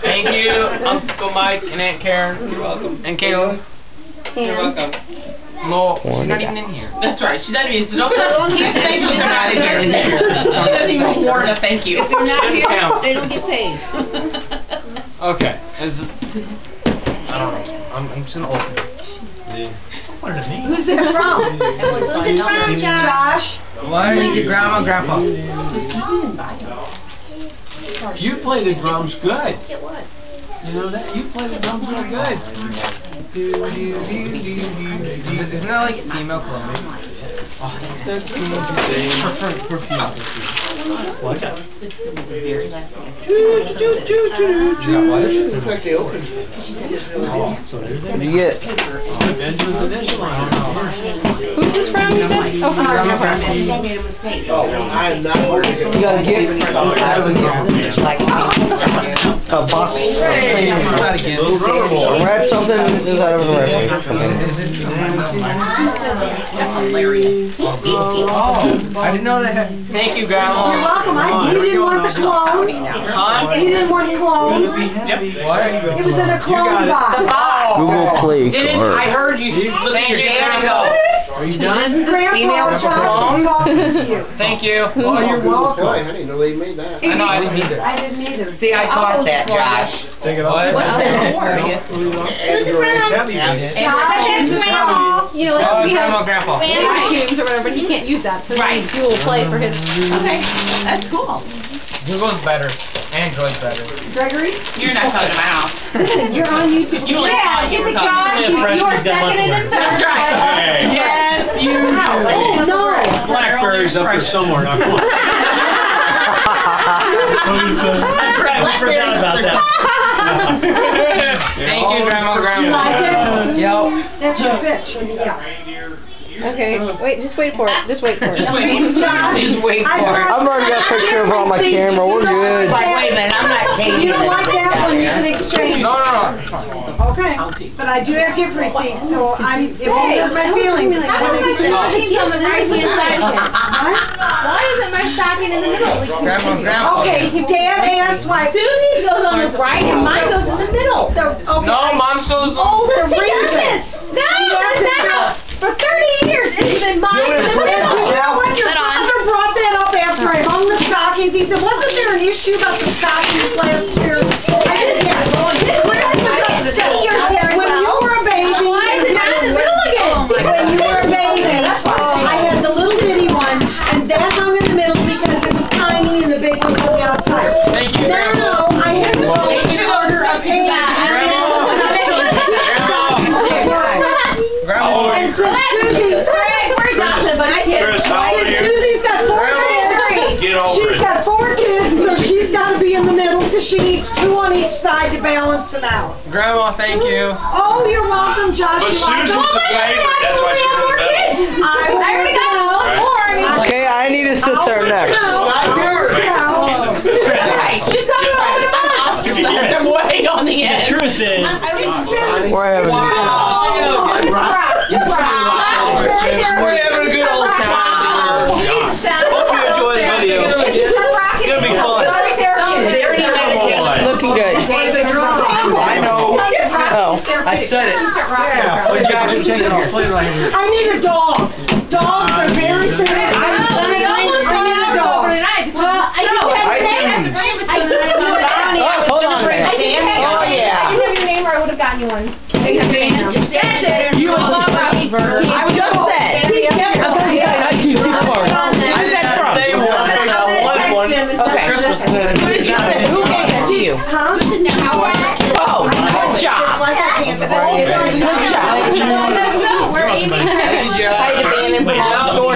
Thank you, Uncle Mike and Aunt Karen. You're welcome. And Caleb. You're welcome. No, she's not even in here. That's right, she's not even, so don't, can't thank them, they're not in here. She doesn't even warn a thank you. If they're not Shouldn't here, count. they don't get paid. Okay. Is, I don't know. I'm, I'm just gonna open it. Who's it from? Who's it from, Josh? Why are you grandma and grandpa? You play the drums good. You know that? You play the drums real good. Do, do, do, do, do, do. Isn't that like female clothing? What'd you get? Who's this from, you said? Oh, from your grandpa. You got a gift? A box. Little drummer boy. Wrap something inside of the wrap. Oh, I didn't know they had. Thank you, grandma. You're welcome, I, you didn't want the clone, Huh? you didn't want clone, What? it was in a clone box. Google Play Didn't. I heard you. Thank you, grandma. Are you done? Grandpa Josh is talking to you. Thank you. Oh, you're welcome. Boy, I didn't know they made that. I know, I didn't either. I didn't either. See, I taught that, Josh. Take it off. What's that for? That's grandma. You know, Oh, like we grandma, have grandpa. family tunes or whatever, he can't use that. Right. He will play for his. Okay, that's cool. Google's better. Android's better. Gregory, You're not coming to my house. listen, you're on YouTube. You Yeah, thought you get the talking Josh, to You, you are second and a third. That's right. Hey. Yes, you Oh, no. Blackberry's up there somewhere. Now, come on. That's right. I forgot about that. Thank you, grandma, You grandma. like it? Yep. That's your bitch, and yeah. Okay, wait, just wait for it. Just wait for it. Just wait. Just wait for it. I've already got a picture of it on my camera. We're good. Wait a minute, I'm not taking You don't like that one, you can exchange. No, no, no. It's fine. Okay, but I do have gift receipts, so I'm, it won't hurt my feelings. if I want to exchange. Why isn't my stocking in the middle? Grandma, grandpa. Okay, Dad asked why. Susie's goes on the right and mine goes in the middle. The, okay. No, I- mom's goes. Oh, the She reason. doesn't. No, no. For 30 years, it's been mine in the And you know what, your Sit on. father brought that up after I hung the stockings, he said, wasn't there an issue about the stockings last year? I said, yes. This really was upset when you were a baby. Why is it not in the middle again? When you were a baby, I had the little bitty one, and that hung in the middle because it was tiny and the big one hung outside. Thank you, grandma. Now, I have to Well, make sure of Grandma. And since Susie's, We're nothing but Chris, how old are you? Susie's got four kids. Get over She's it. got four kids, so she's gotta be in the middle, because she needs two on each side to balance it out. Grandma, thank you. Oh, you're welcome, Josh. But You like Susan's it? the favorite, that's why she's in the middle. I already got Right. Okay, I need to sit there next. Right. Just come on, I'm let them wait on the end. Truth is. We're having. We're having a good old time. Hope you enjoy the video. It's gonna be fun. Looking good. I know. Oh. I said it. Yeah. But Josh, I'm taking off. Right here. I need a dog. Dogs are very thin. I need a dog. Well, I do have I your name. do. I do have your name. Oh, hold on. I didn't have Oh, your- yeah. I didn't have your name or I would have gotten you one. That's it. You Well, just- about- I was just said. Up here. Okay, I do this part. I did not say one. I wanted one. Okay. Christmas. Who gave that to you? Huh? Oh, good job. Good job. We're aiming. Thank you, I had to ban him from all stores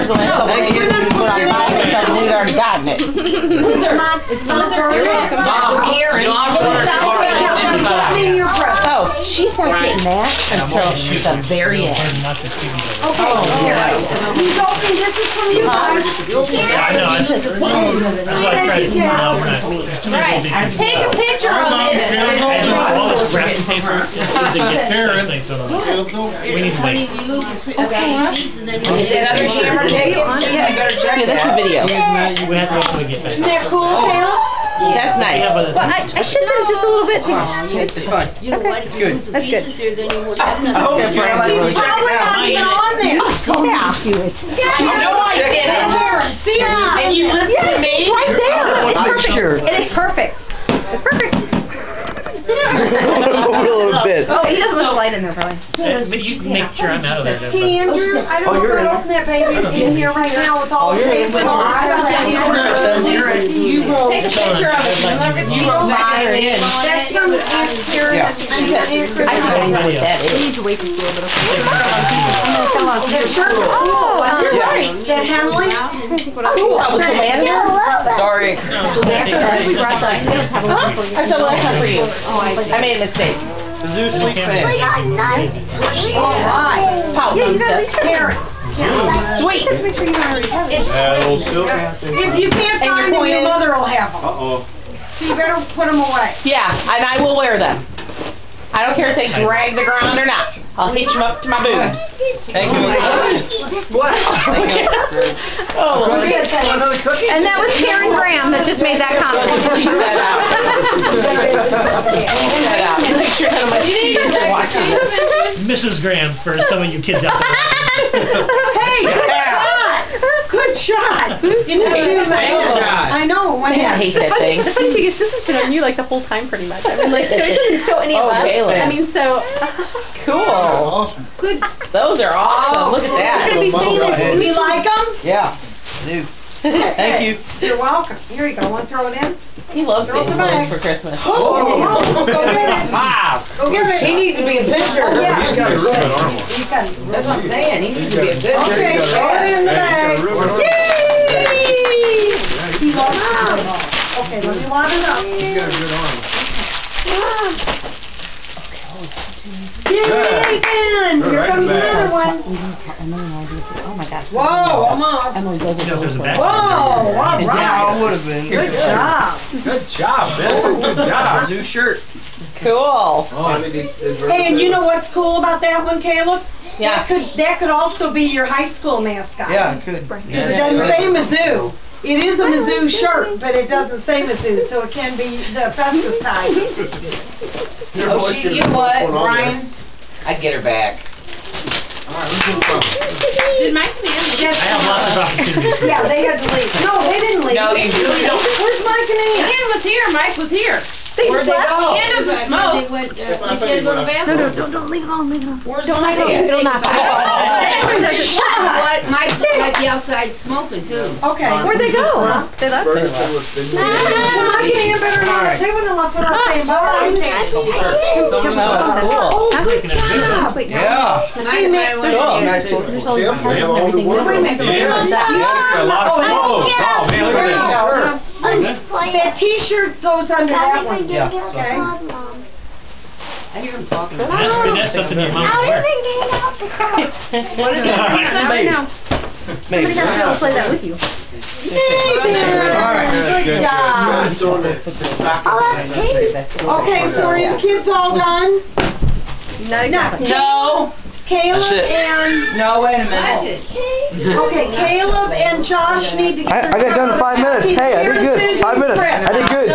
the last couple of years when I'm buying it because he's already gotten it. It's Mother. You're welcome. Mom, here, and I'll go to her store and then it's Put me in your present. Oh, she's not getting that until the very end. Okay, here. He's open, this is from you guys. I know. I- That's why I tried to. No, we're not. Right. Take a picture of I all this it. crap. pay for it. It's easy to get Karen. things on it. We need to make. Is that other? Yeah, I better check Yeah, that's a video. We have to wait till we get back. Isn't that cool, Kayla? That's We nice. have other Well, I. I shifted it just a little bit. It's fun. You know, why did you lose the That's good. pieces there, then you would I have hope nothing. it's Grandma. He's probably not even on there. Yeah. No, I didn't. Karen, see ya. And you listen to me? Right there. It's perfect. sure. It is perfect. It's perfect. A little bit. Oh, he doesn't want the light in there, probably. Uh, But you can make sure I'm out of there. then, Hey, Andrew, I Oh, don't know you're if open that baby in here right now with all the things. You're in. You wrote. Take a picture of it. Remember, you wrote wrote back in. That's from Aunt Karen Yeah. and Aunt Chris. I think I know what Video. that need to wait just a little bit. That shirt, oh, you're Yeah. right. That Henley. Ooh, I was so mad. Sorry. We brought that. They don't have a lot for you. I said, well, that's not for you. Oh, I I made a mistake. The zoo sleep fan. All right. Pop Yeah, you gotta make sure. Sweet. Just make sure you already have it. Yeah, a silk. If you can't find them, your mother will have them. Uh-oh. So you better put them away. Yeah, and I will wear them. I don't care if they drag the ground or not. I'll hitch them up to my boobs. Thank you. Oh what? Thank you. Oh, Look oh. at that. Another cookie? And that was Karen Graham that just made that comment. Bleep that out. Bleep that out. Make sure of my students are watching this. Mrs. Graham for some of you kids out there. Hey, good shot. Good shot. Hey, thanks, I know, what I hate happened? that thing. The funny thing is, this has been on you like the whole time pretty much. I mean, like, it doesn't show any of Oh, us. Kayla. I mean, so. Cool. Good. Those are awesome. Look at that. Do you like them? Yeah, I do. Thank you. You're welcome. Here you go. Want to throw it in? He loves Throw getting the bag. clothes for Christmas. Oh, oh, oh, oh, go get it. Wow. Go get it. He needs to be a picture. Oh, yeah. He's got a real good arm. He's got it. That's what I'm saying. He needs to be a picture. Okay, throw it in the bag. Yay! He loves it. Okay, let me line it up. He's got a good arm. Ah. Yay, again. Here comes another one. Oh my gosh. Whoa, almost. Emily does You know, there's a back. Whoa, all Yeah, would have been. Good job. Good job, Bill. Good job. New shirt. Cool. Oh, Hey, and you know what's cool about that one, Caleb? Yeah. That could, that could also be your high school mascot. Yeah, I could. It doesn't say Mizzou. It is a Mizzou shirt, but it doesn't say Mizzou, so it can be the Festus type. Oh, she, you know what, Brian? I'd get her back. Did Mike come in? Yes. I have lots of opportunities. Yeah, they had to leave. No, they didn't leave. No, you really don't. Where's Mike and Ann? Ian was here, Mike was here. Where'd they go? Ian doesn't smoke. They went, uh, they said to go to the bathroom. No, no, don't, don't leave it on, leave it on. Where's Don't my knock it, it'll knock it. You know what, Mike might be outside smoking too. Okay. Where'd they go? They left? Well, Mike and Ann better not, they wouldn't have left without saying bye. Someone else. Cool. Oh, good job. Yeah. Hey, Mick. Cool. Nice Wait a minute. Yeah, a lot of clothes. Oh, man, look at that. That t-shirt goes under that one. Yeah. Okay. I hear him talking. And that's, and that's something your mom can wear. What is it? Maybe. No, Maybe. somebody has to play that with you. Hey, Good job. Okay, so are you kids all done? Not exactly. No. Caleb and, No, wait a minute. okay, Caleb and Josh need to get I, I got done in five minutes. Hey, I did good. Five minutes. I did good.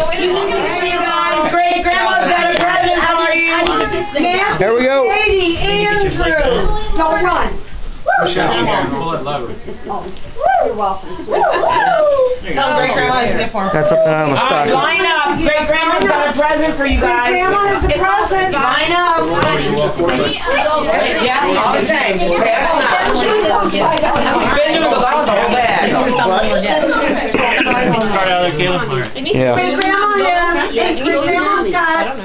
Great grandma's got a present for you. Nancy, There we go. Katie, Andrew, don't run. Pull it lever. You're welcome. Tell great grandma to get for him. Got something out of my Alright, stocking. line up. Great grandma's got a present for you guys. Great Grandma has a present. Line up. Yeah, all the same. Okay, hold on. We've been doing the bottles all bad. Start out of Caleb Meyer. Yeah. Great grandma has, hey, great grandma's got,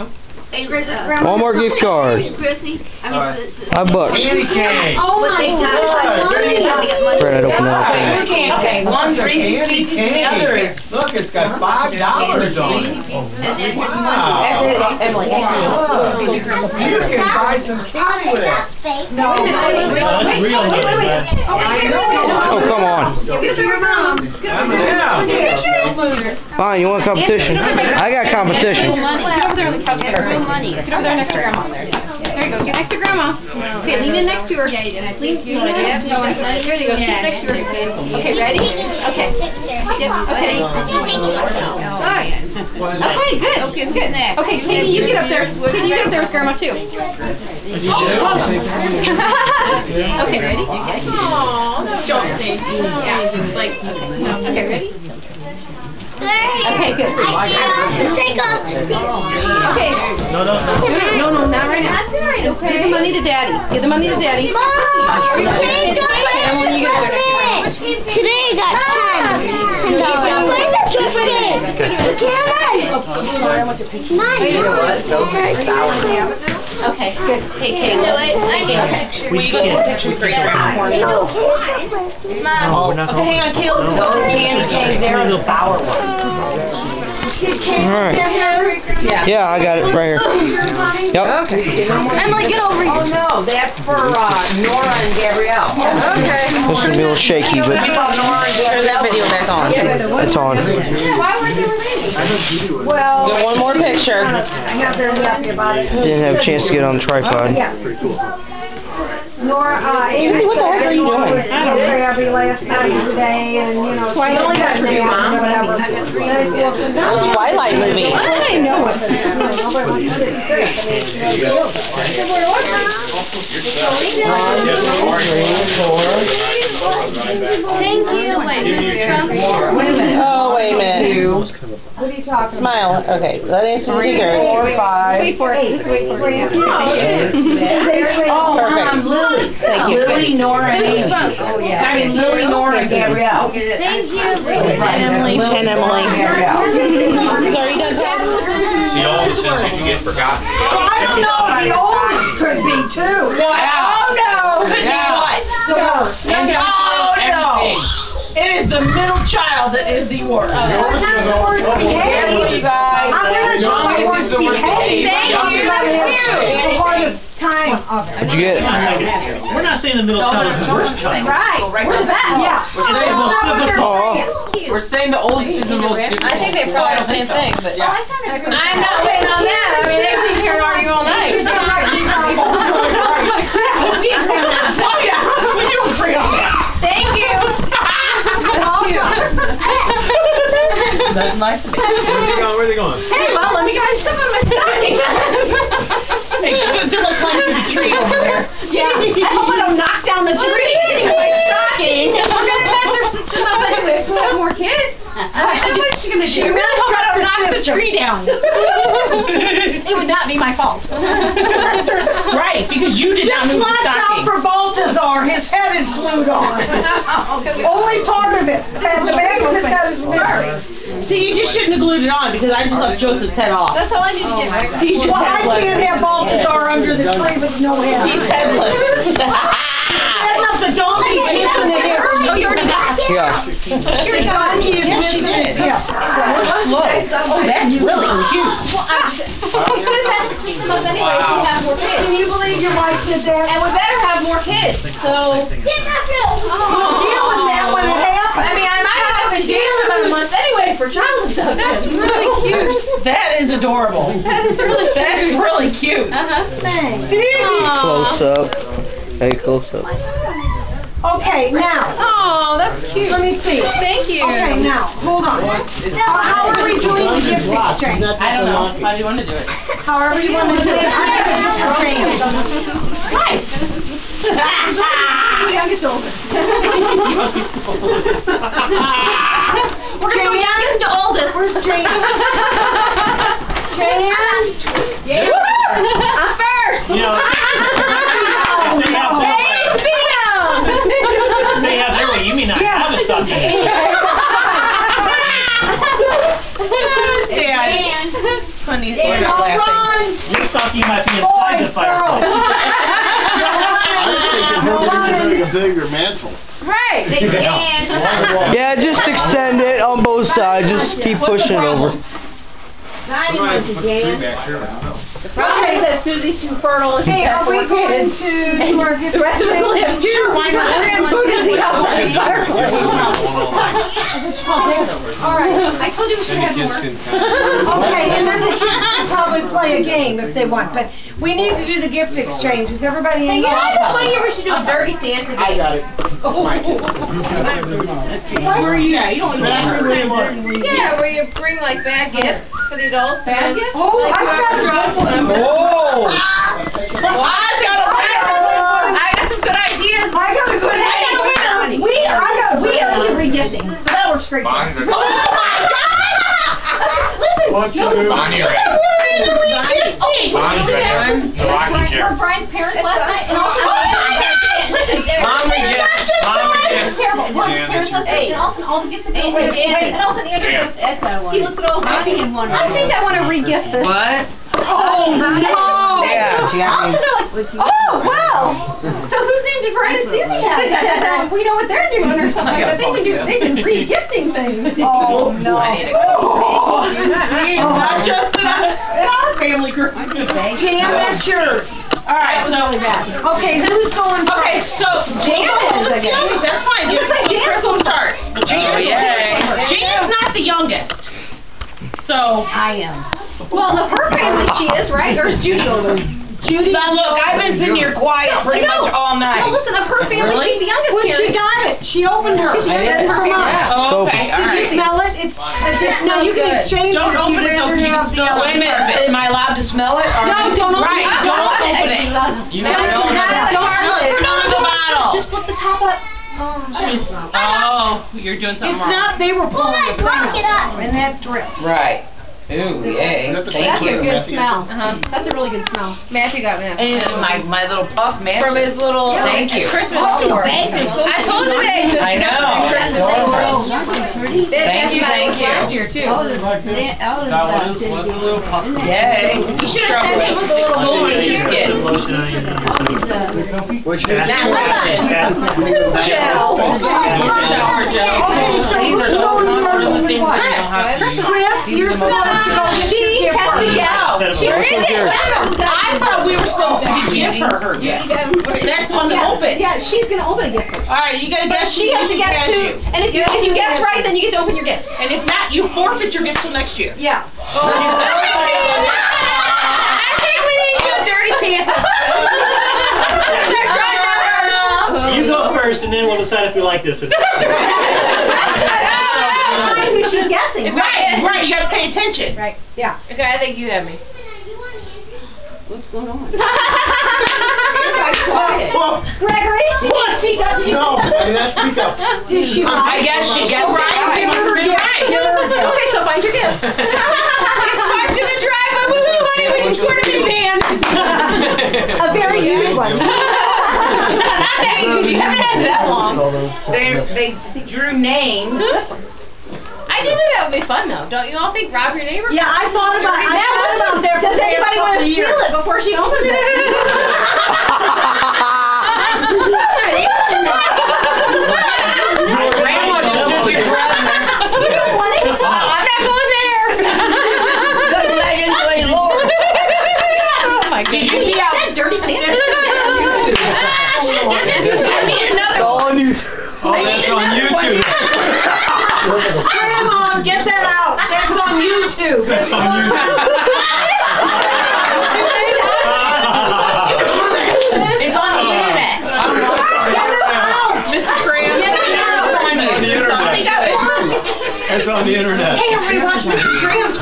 Hey, uh, grandma. Walmart gift cards. Chrissy, I mean, the- the- Five bucks. Candy. Oh my God. Brad, I'd open that Wait, up. two candy canes. One's Reese's Candy Pieces and the other is. Look, it's got five dollars on it. Wow. Emily, You can buy some candy with it. No. No, that's real. Brad. Oh, come on. Give it to your mom. Fine, you want competition? I got competition. Get over there. couch. Get her money. Get over there next to grandma. There you go. There you go. Get next to grandma. Okay, lean in next to her. Yeah, you did. Lean, lean in next to her. There you go. Scoot next to her. Okay, ready? Okay. Yep, okay. Okay, good. Okay, good. Okay, Katie, you get up there. Katie, you get up there with grandma too. Okay, ready? Aww, don't stay. Yeah, like, okay, no, okay, ready? Okay, good. Okay. No, no, no. No, no, not right now. Give the money to daddy. Give the money to daddy. Are you okay? Emily, you get up there next to grandma. Today I got ah. ten. Ten dollars. Where's this with it? Mine. Okay, good. Hey, Kayla. We get a picture for you. Oh, we're not Okay, hang on, Caleb, those candy canes, they're the sour ones. Alright. Yeah, I got it right here. Yep. Okay. Emily, get over here. Oh, no, that's for, uh, Nora and Gabrielle. Okay. This is gonna be a little shaky, We but thought Nora and Gabrielle. that video back on. it's on. Why weren't they related? Well, Get one more picture. I'm not very happy about it. Didn't have a chance to get on the tripod. Yeah. Nora, uh, Amy What the heck are you doing? I don't know. Crabby last night and today and, you know, she only got for you, Mom. whatever. And I said, well, since I'm not- Twilight movie. I know it. You know, Nobody wants to get sick. I mean, you know, you know. I said, well, what Thank you, like Mrs. Trump. Oh, wait a minute. What are you talking about? Smile, okay, let me see Three, your. Wait for it. Just wait for it. Oh, um, Perfect. Lily. Thank you. Lily, Nora, and Amy. Oh, yeah. I mean, Lily, Nora, and Gabrielle. Thank you. And Emily. And Emily. So are you done talking? See, all the you can get forgotten. I don't know, the oldest could be too. Oh, no. Could be Yeah. what? The worst. Oh, no. It is the middle child that is the worst. I'm not the worst behaved. you guys. I'm gonna Youngest the worst behaved. behaved. Thank you. That's. The hardest time of it. What'd you get? We're not saying the middle child is the worst child. Right. We're the best. Yeah. We're just saying most difficult. We're saying the oldest is the most difficult. I think they probably the same thing, but Yeah. I'm not waiting on that. I mean, they sit here and argue all night. Oh, yeah. We do agree on that. Thank you. That's nice of me. Where's they going? Where they going? Hey, well, let me get my stuff out of my stocking. Hey, they're like climbing through the tree over there. Yeah, I hope I don't knock down the tree. My stocking. We're gonna pass our system up anyway if we have more kids. I should just, you really hope I don't knock the tree down. It would not be my fault. Right, because you did not move the watch out stocking. for Balthasar, his head is glued on. Oh, Only part of it, and the back of his head is missing. See, you just shouldn't have glued it on because I just left Joseph's head off. That's all I need to get right. He's just Well, I headless. can't have Balthasar under the tree with no head. He's headless. Heading up the donkey, she's in the hair. Oh, you already got it. Yeah. You already got it. Yes, she did. Yeah. Slow. Oh, that's oh, really cute. Well, I'm just, ah. gonna have to keep them up anyway if we have more Can you believe your wife did that? And we better have more kids, so. get You were feeling that when it happened. I mean, I might have been jailed about a month anyway for child abduction. That's really cute. That is adorable. That is really That's cute. really cute. Uh-huh. Thanks. Close up. Hey, close up. Okay, now, Oh, that's cute. let me see. Thank you. Okay, now, hold on. Now, how are we doing the gift exchange? I don't know. How do you want to do it? However you want to do it. Nice. Youngest oldest. We're gonna go youngest to oldest. Where's Jane? Jane? Yeah. I'm first. You know, they have their way. Hey, Pino. They have their way. You may not have a stocking. Dad. Honey, we're Come not laughing. on, Your stocking might be inside the boys, fireplace. I was thinking maybe a bigger mantle. Right. Yeah. Yeah, just extend it on both sides. Just keep pushing it over. The problem is that Susie's too fertile and she's Hey, got are we four going kids. to do And our gift the rest of us exchange? live too. Why not? And food in the outside fireplace. All right. I told you we should have more. Okay, and then the kids can probably play play a game if they want, but we need to do the gift exchange. Is everybody Hey, in? you know, this one year we should do a dirty Santa I got it. Oh. Where are you at? You don't even Yeah, where you bring like bad gifts for the adults. Bad gifts? Oh, Like I you have to got drop a them. Oh! I got a I got some good ideas. I got a good I got a idea. winner. We, I got a We winner. have to regifting, so that works great. for us. Bonds are- Oh my God! Listen, What you no, do? Bonnie she's ready. got one in regifting. Oh, Bonnie's look at ready. her. The rocking chair. For Brian's parents last night, and also. Listen, Mom rejects, mom rejects. Terrible. Brian's Yeah, parents last night, and also all the gifts that go Wait, with wait. it. And also Andrew Yeah. goes, he looks at all. I think one. I think I want to re-gift this. What? Oh, no! Yeah, she got me. Also, no, oh, wow! So whose name did Brian and Susie have? Because, um, we know what they're doing or something like that. They've been they've been re-gifting things. Oh, no. I need to go. Not just in our, in our family group. Jan, that's yours. All right, so. Okay, who's going first? Okay, so Jan Jan is is, the youngest, that's fine. I was gonna say Jan Chris will start. Jan, Oh, yay. Jan not the youngest. So. I am. Well, of her family she is, right? Or is Judy older? Judy. Now look, I've been sitting here quiet pretty No, much all No, night. listen, of her family, Really? she's the youngest Well, she got it. She opened her. She's the youngest That's in her for Oh, okay, all Did you right. smell it? It's, a diff- no, you can good. exchange it Don't if open you'd it though, rather 'cause you can the smell other. Wait a minute, am I allowed to smell it? or- No, don't open Right, it. don't open it. You Don't never know. open it. Don't open it. Put it under the bottle. Just flip the top up. Oh, oh, you're doing something It's wrong. not, they were pulling the Look, lock it up. and that dripped. Right. Ooh, yay. That's Thank That's a you. good smell. Uh-huh. That's a really good smell. Matthew got me that. And my, my little puff man. From his little Thank you. Christmas Oh, store. thank you. I told you that. I know. Thank Thank you, thank you. Last year too. That one, what's the little puff? Yay. You should have sent it with a little Struggle moon. with You it. did. Lotion on your- What you Not lotion. Gel. Shower gel. Okay, so These are who's so going comfortable, first the with things what? you don't have to use. Chris, you're supposed to go get She your gift has to first. get out. She What's read it. I thought we were supposed to give her her gift. That's one to open. Yeah, she's gonna open a gift first. All right, you gotta guess. she has to guess who. too. And if you if you guess right, then you get to open your gift. And if not, you forfeit your gift till next year. Yeah. Oh. I think we need to do a dirty Santa. You go first and then we'll decide if we like this. or not. Find who she's guessing. Right, right, you gotta pay attention. Right. Yeah. Okay, I think you have me. What's going on? quiet. Whoa. Gregory, did you speak up? Did you No, I did not speak up. Did she I guess she She got right, it give her her right. Okay, so find your gift. Mark to the drive. Woo woo! Honey, when you squirted me, man. A very unique one. Thank you. You haven't had that long. They, they drew names. I do think that would be fun though. Don't you all think rob your neighbor? Yeah, I thought about, I That thought about that Does anybody want to of years. steal it before she opens it? My grandma took your brother. You don't want it? I'm not going there. Oh my Did you see how- That dirty Santa. She didn't do It's another all on you. Oh, that's on YouTube. Grandma, get that out. That's on YouTube. That's on YouTube. It's on the internet. I'm Mrs. Graham. on the internet. That's on the internet. Hey, everybody watch Mrs. Graham's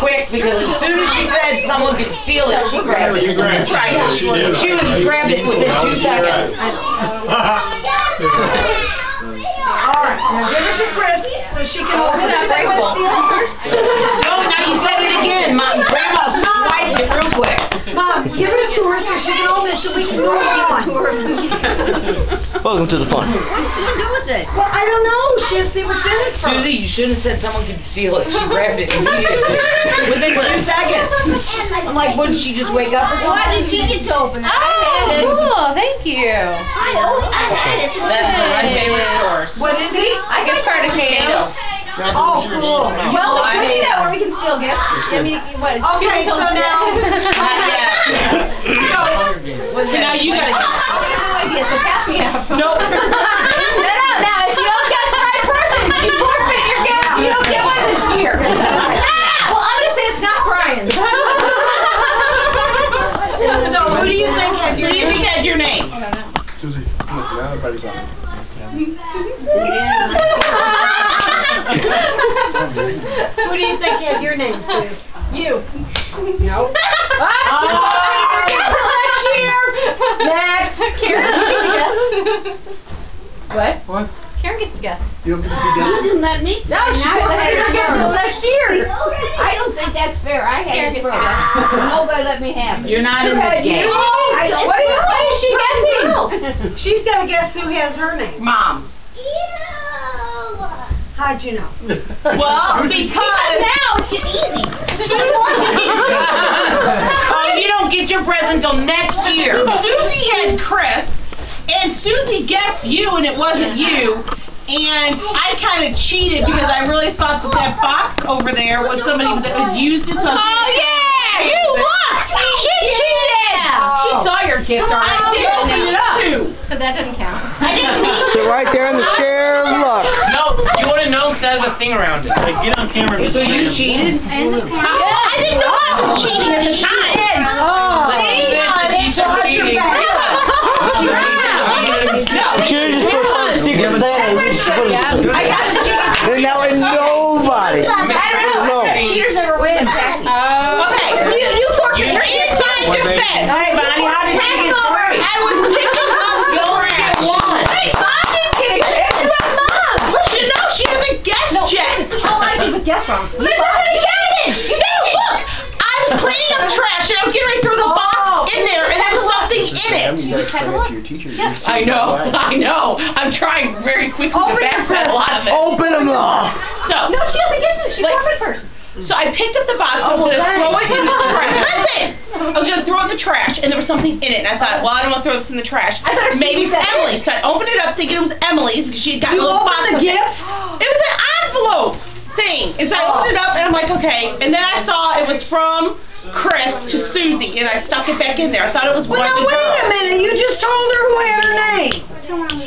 quick because as soon as she said someone could steal it, she grabbed it. grabbed it. Right. She did. She was grabbed it within two seconds. All right, now give it to Chris so she can open that it. breakable? No, now you said it again, Mom, Grandma swiped it real quick. Mom, give it to her so she can open it so we can move on. Welcome to the fun. What What's she gonna do with it? Well, I don't know. She has to see what's in it first. Susie, you should have said someone could steal it. She grabbed it immediately. Within two seconds. I'm like, wouldn't she just wake up or something? Why did she get to open it? Oh, cool. Thank you. I always had it. That's one of my favorite stores. What is it? I get part of Kato. Oh, cool. Well, let's go see that where we can steal gifts. I mean, what? it's two Okay, until so now- ten. Not yet. So now you gotta I get fast enough. No. No, no, no, if you don't get the right person, you forfeit your gift. You don't get one this year. Well, I'm gonna say it's not Brian. So who do you think, had- who do you think had your name? Oh, Susie, now everybody's on. Who do you think had your name, Sue? You. No. Next. Oh! What? What? Karen gets to guess. You don't get to be guessing? didn't let me. No, she Now didn't let I her guess till next year. I don't think that's fair. I Karen had it to first. guess. Nobody let me have it. You're not in this game. I don't- What, do you, what is she guessing? She's gotta guess who has her name. Mom. How'd you know? Well, because. now it's easy. Oh, you don't get your present till next year. Susie had Chris, and Susie guessed you, and it wasn't you. And I kind of cheated because I really thought that that box over there was somebody that had used it. So Oh yeah, you looked. She cheated. She oh. saw your gift I did open it up. Too. So that doesn't count. I didn't need Sit right there in the chair of luck. No, you would have known 'cause there's a thing around it. Like, get on camera. and So you say- cheated? I, oh, I didn't know I was cheating at the time. Oh. See, that's the teacher cheating. You should have just put some secret Santa. You just put a- I got the cheating. Then that way nobody. No. Cheaters never win. Oh. Okay, you, you forfeit your inside defense. All right, Bonnie, how did she get three? I was picking up the trash. Wait, mom didn't get it. It's my mom. Listen, no, she hasn't guessed yet. All I did was guess wrong. Listen, what you got it? No, look. I was cleaning up trash and I was getting ready to throw the box in there and there was something in it. You gotta explain it to your teacher. You're I know, I know. I'm trying very quickly to backpedal out of it. Open them up. So, No, she doesn't get to. It. She Like- forfeit first. so I picked up the box, I was oh, gonna throw it in the trash. Listen! I was gonna throw it in the trash, and there was something in it, and I thought, well, I don't wanna throw this in the trash. I thought Maybe used it's that Emily's. So I opened it up thinking it was Emily's because she had gotten a little box. opened the it. gift? It was an envelope thing. And so I opened it oh. up, and I'm like, okay. And then I saw it was from Chris to Susie, and I stuck it back in there. I thought it was Well, one now of the wait a minute, you just told her who had her name.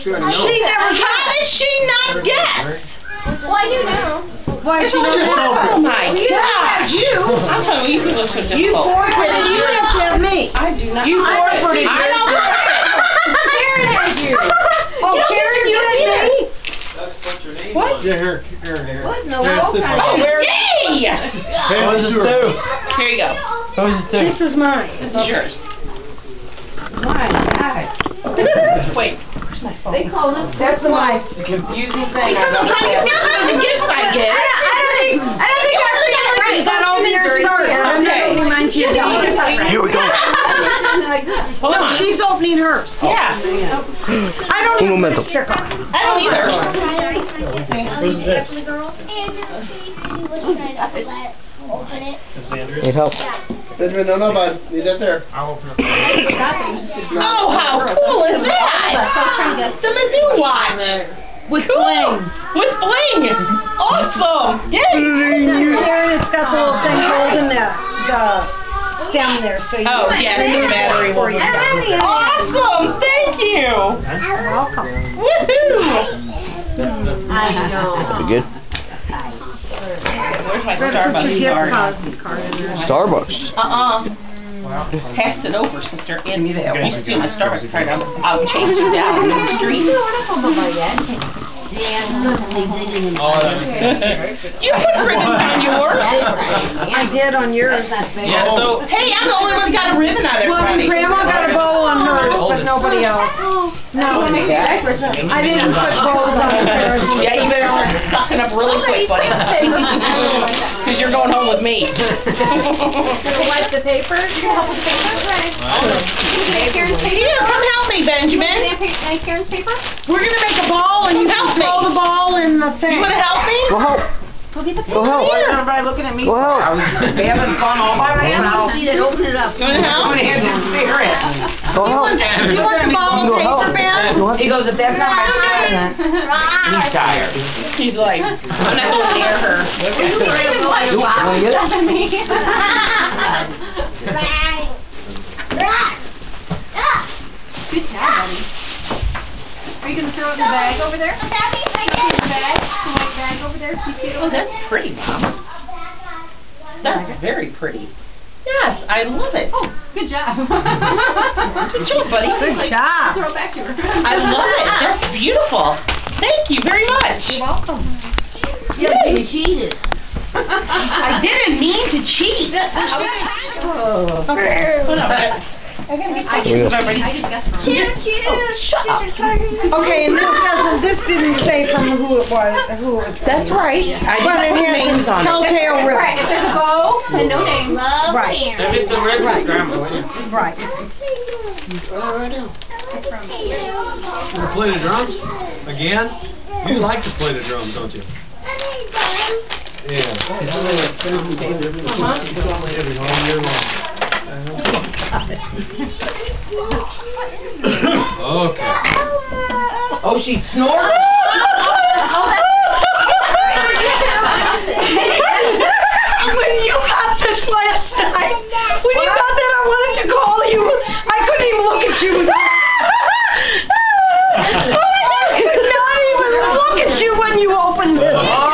She never How did she not guess? Oh, well, I do now. Why she Oh don't my gosh! You, I'm telling you, you people are so difficult. you forfeited, you have to have me. I do not. You I- forfeited I don't forfeit. Karen has you. Oh, Karen, you had me? What? Yeah, here, here, here. What in the world? Oh, of- where? Yay! Pass it to. Two. Here you go. Oh, Those are This two. is mine. This is yours. My God. Wait. Where's my phone? They call this, that's the wife. It's a confusing thing. Because I'm trying to confuse you with the gifts I get. I don't think, I don't think I read it right. You got all yours first. I'm not Okay. mine to your dog. You don't. Hold No, on. she's opening hers. Oh. Yeah. I don't Un even momento. put a stick on. I don't either. Who's this? Open it. Is Need help? Benjamin, no, no, bud. Leave that there. I'll open it. Oh, how cool is that? So I was trying to guess. The Mizzou watch. With Cool. bling. With bling. Awesome. Yay. Karen, it's got the little thing holding the, the stem there, so you. Oh, yeah, the battery Before you go. Awesome. Thank you. You're welcome. Woohoo. I know. You good? Where's my Better put your gift Starbucks card? card card in there. Starbucks. Uh-uh. Pass it over, sister. And me there. You steal my Starbucks card. I'll, I'll chase you down in the street. Oh, that- you put ribbons on yours. I did on yours. Yeah, so, Hey, I'm the only one that got a ribbon out of Well, everybody. Grandma got a bow on oh. hers, but nobody else. No, oh, I didn't put bows on theirs. Yeah, you better start sucking up really quick, buddy. Because you're going home with me. Gonna wipe the paper? You gonna help with the paper? Right. Can I Karen's paper? Here, come help me, Can Benjamin. I pick- can I Karen's paper? We're gonna make a ball and you Help can throw me. the ball in the thing. You wanna help me? Go help. Go get the paper. Go help. Why is everybody looking at me? Go help. They having fun all by myself. Open it up. You wanna help? I'm gonna hand this cigarette. Go help. Do you want the ball Go of help. paper, Ben? He goes, if that's not my present, he's tired. He's like, I'm not going near her. You wanna get it? Good job, buddy. You gonna throw it in the bag over there? Throw it the bag, the white bag over there, keep it Oh, that's pretty, Mom. That's very pretty. Yes, I love it. Oh, good job. Good job, buddy. Good job. Throw it back to her. I love it. That's beautiful. Thank you very much. You're welcome. Yeah, you cheated. I didn't mean to cheat. I gotta get I just- I'm ready. I just guessed wrong. Oh, shut up. Okay, and this doesn't, this didn't say from who it was, who it was from. That's right. I But didn't it put has names on it. Telltale Right, if ribbon. there's a bow and no name. Right, If it's a regular grandma. right. It's from. You wanna play the drums? Again? You like to play the drums, don't you? Yeah. All year long. Okay. Oh, she snored? When you got this last night, when you got that, I wanted to call you. I couldn't even look at you. I could not even look at you when you opened this.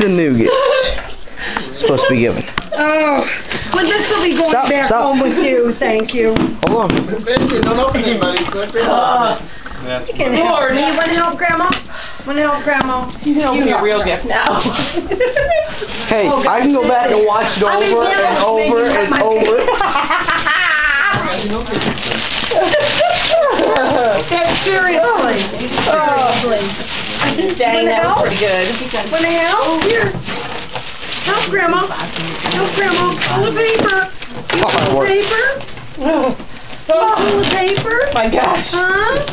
The new gift. Supposed to be given. Oh, well, this will be going Stop, back stop. home with you, thank you. Hold on. Benji, don't open it, buddy. Let me That's You can help me, you wanna help grandma? Wanna help grandma? You can open You your help real grandma. gift now. Hey, oh, I can go back and watch it I mean, over yeah, and maybe over not and my over. That's seriously, oh. seriously. Dang, that help? was pretty good. Wanna help? Oh. Here. Help grandma. Help grandma. Pull the paper. You pull the paper? Pull the paper? My gosh. Huh?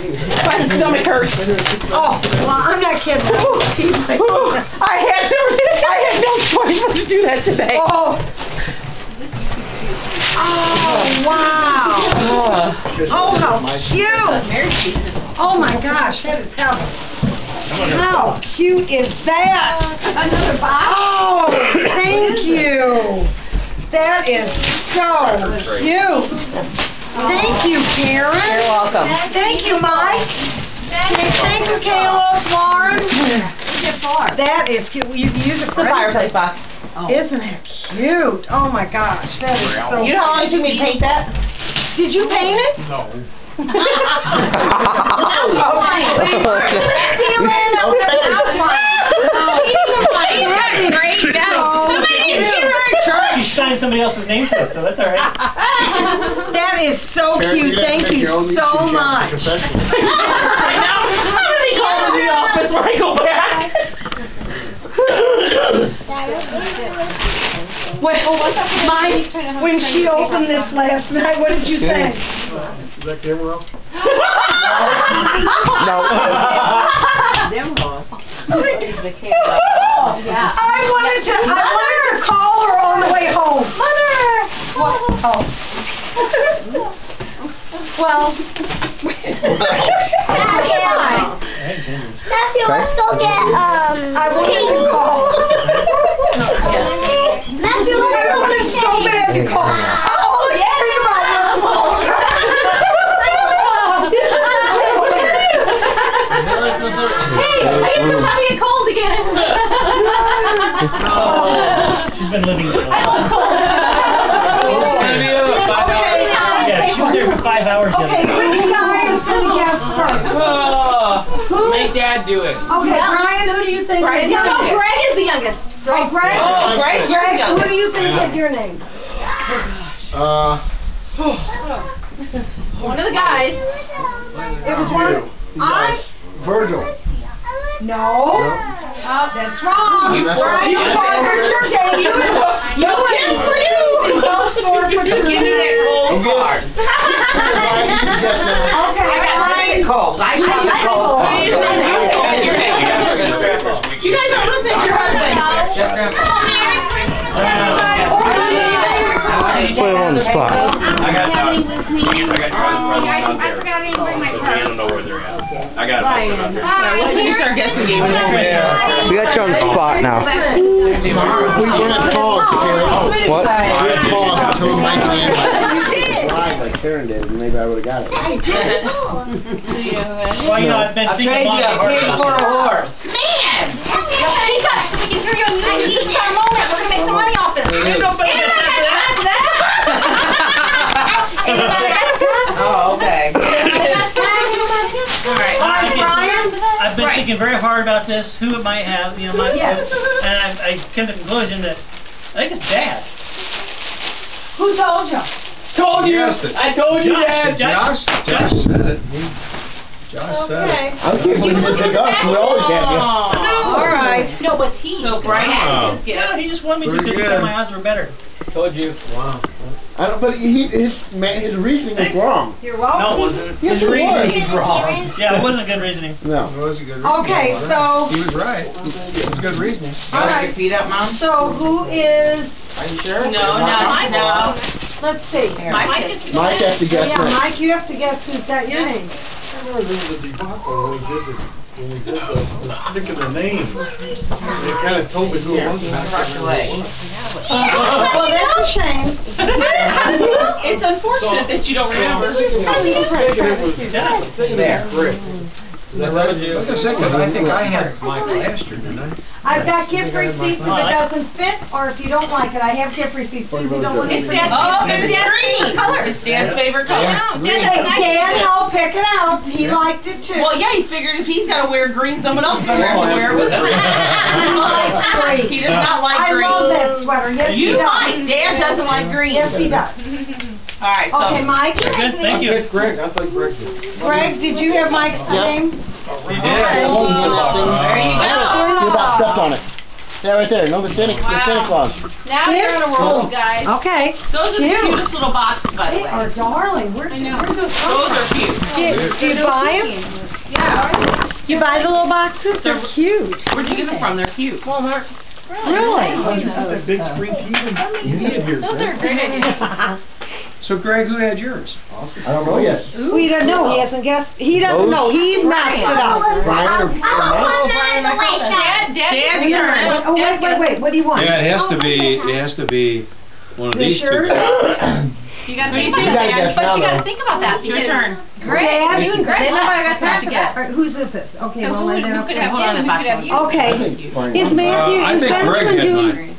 My stomach hurts. Oh, well, I'm not kidding. I had no, I had no choice but to do that today. Oh. Oh, wow. Oh, oh how cute. Oh my gosh, that is how, how cute is that? Another box? Oh, thank you. That is so cute. Thank you, Karen. You're welcome. Thank you, Mike. Thank you, Kayla, Lauren. That is cute. You can use it It's for a fireplace anything. box. Oh. Isn't it cute? Oh my gosh, that is so. You know how long it took me to paint that? Did you paint it? No. She somebody else's name to it, so that's all right. That is so Karen, cute. Thank you so YouTube channel, much. I'm gonna be called in the office when I go back. When, Mike, when she opened this last night, what did you think? Is that camera off? I wanted to, I wanted to call her on the way home. Mother! Oh. Well. Matthew, Matthew, let's go get, um. I wanted to call. Matthew, I let's go wanted so bad to call. Oh, let's think about I get to having a cold again. She's been living there. Okay, Yeah, she was there for five hours okay, day. which guy is gonna guess first? Oh, make dad do it. Okay, Brian, who do you think? Brian, is no, no. Greg is the youngest. Oh, Greg? Oh, Greg, you're Greg, who do you think said your name? Uh, One of the guys. It was one, Of, I, Virgil. No. no. Uh, that's wrong. You Brian, you forfeit your game. You, you, you for you. Both forfeit your Give me that cold card. okay, I got Brian. Cold. I got be cold. You guys are listening to your husband. Put him on the spot. I got Oh, there. forgot I didn't bring my So purse. I don't know where they're at. I got them out there. Bye. When you start guessing games, it's We got you on the spot now. We were at calls, Karen. Oh, what? We had calls, I told Mike and Ann, like, like Karen did, and maybe I would've got it. I did. Well, you know, I've been I'll thinking trade a you lot a for a horse. Man! Yo, speak up so we can hear you on YouTube. This is our moment. We're gonna make some money off this. Ain't nobody got time for that. Ain't nobody got time. Oh, okay. Alright, All right, Brian? I've been Right. Thinking very hard about this, who it might have, you know, my, Yes. and I, I came to the conclusion that, I think it's Dad. Who told you? Told you. Yes, I told you, Dad. Josh, Josh said it. He- Josh said it. Okay. I can't believe you didn't us, we always had you. All right. No, but he. So Bryce Wow. is Yeah, guess. he just wanted me to, Pretty because he thought my odds were better. Told you. Wow. I don't, but he, his, man, his reasoning was wrong. You're welcome. No, it wasn't. Yes, it was. wrong. Yeah, it wasn't good reasoning. No. It was a good reason. Okay, All right. so- He was right. It was good reasoning. All right. Got right. your feet up, Mom? So who is, Are you sure? No, no, no. let's see. Mike is. Mike has to guess Yeah, next. Mike, you have to guess who's got your name. I remember there was a debacle when we did the, when we did the the particular name. They kind of told me who it was. and I Rush away. Well, that's a shame. It's unfortunate that you don't remember. There. Rick. Like I said, 'cause I think I had Mike last year, didn't I? I've got gift receipts if it doesn't fit, or if you don't like it, I have gift receipts, Susie, don't want to It's forget. Dad's, Oh, it's it's Dad's green. favorite color. It's Dad's favorite color. No, Dad's Hey, like nice. Dan helped pick it out, he liked it too. Well, yeah, he figured if he's gotta wear green, someone else is gonna have to wear it with him. Great. He does not like I green. love that sweater, yes he You does. might. Dad doesn't like green. Yes, he does. Alright, so. Okay, Mike, Good, thank you. Pick Greg, I think Greg did. Greg, did you have Mike's name? He did. There you go. You about stepped on it. Yeah, right there, no, the Santa, the Santa Claus. Now you're on a roll, you guys. Okay. Those are the cutest little boxes, by the They are darling, where'd you, where'd those come Those are cute. Do do you buy them? Yeah. You buy the little boxes? They're cute. Where'd you get them from? They're cute. Walmart. Really? That big screen TV you need here, Those are great idea. So Greg, who had yours? I don't know yet. We don't know, he hasn't guessed, he doesn't know, he messed it up. Brian or, or Mike? Dad, Dad. Dad's Wait, turn. Oh, wait, wait, wait, what do you want? Yeah, it has to be, it has to be one of The these two. shirt? You gotta What do you think about think, that, Dad? but you Now, gotta though. think about that Your because turn. Greg, Dad? you and Greg, they never got time to All get. right, Whose is this? Okay, So well, who I would, then who I'll could put have it- him, who could have you? Okay, is Matthew, Uh, I is think Ben Greg gonna had do, mine.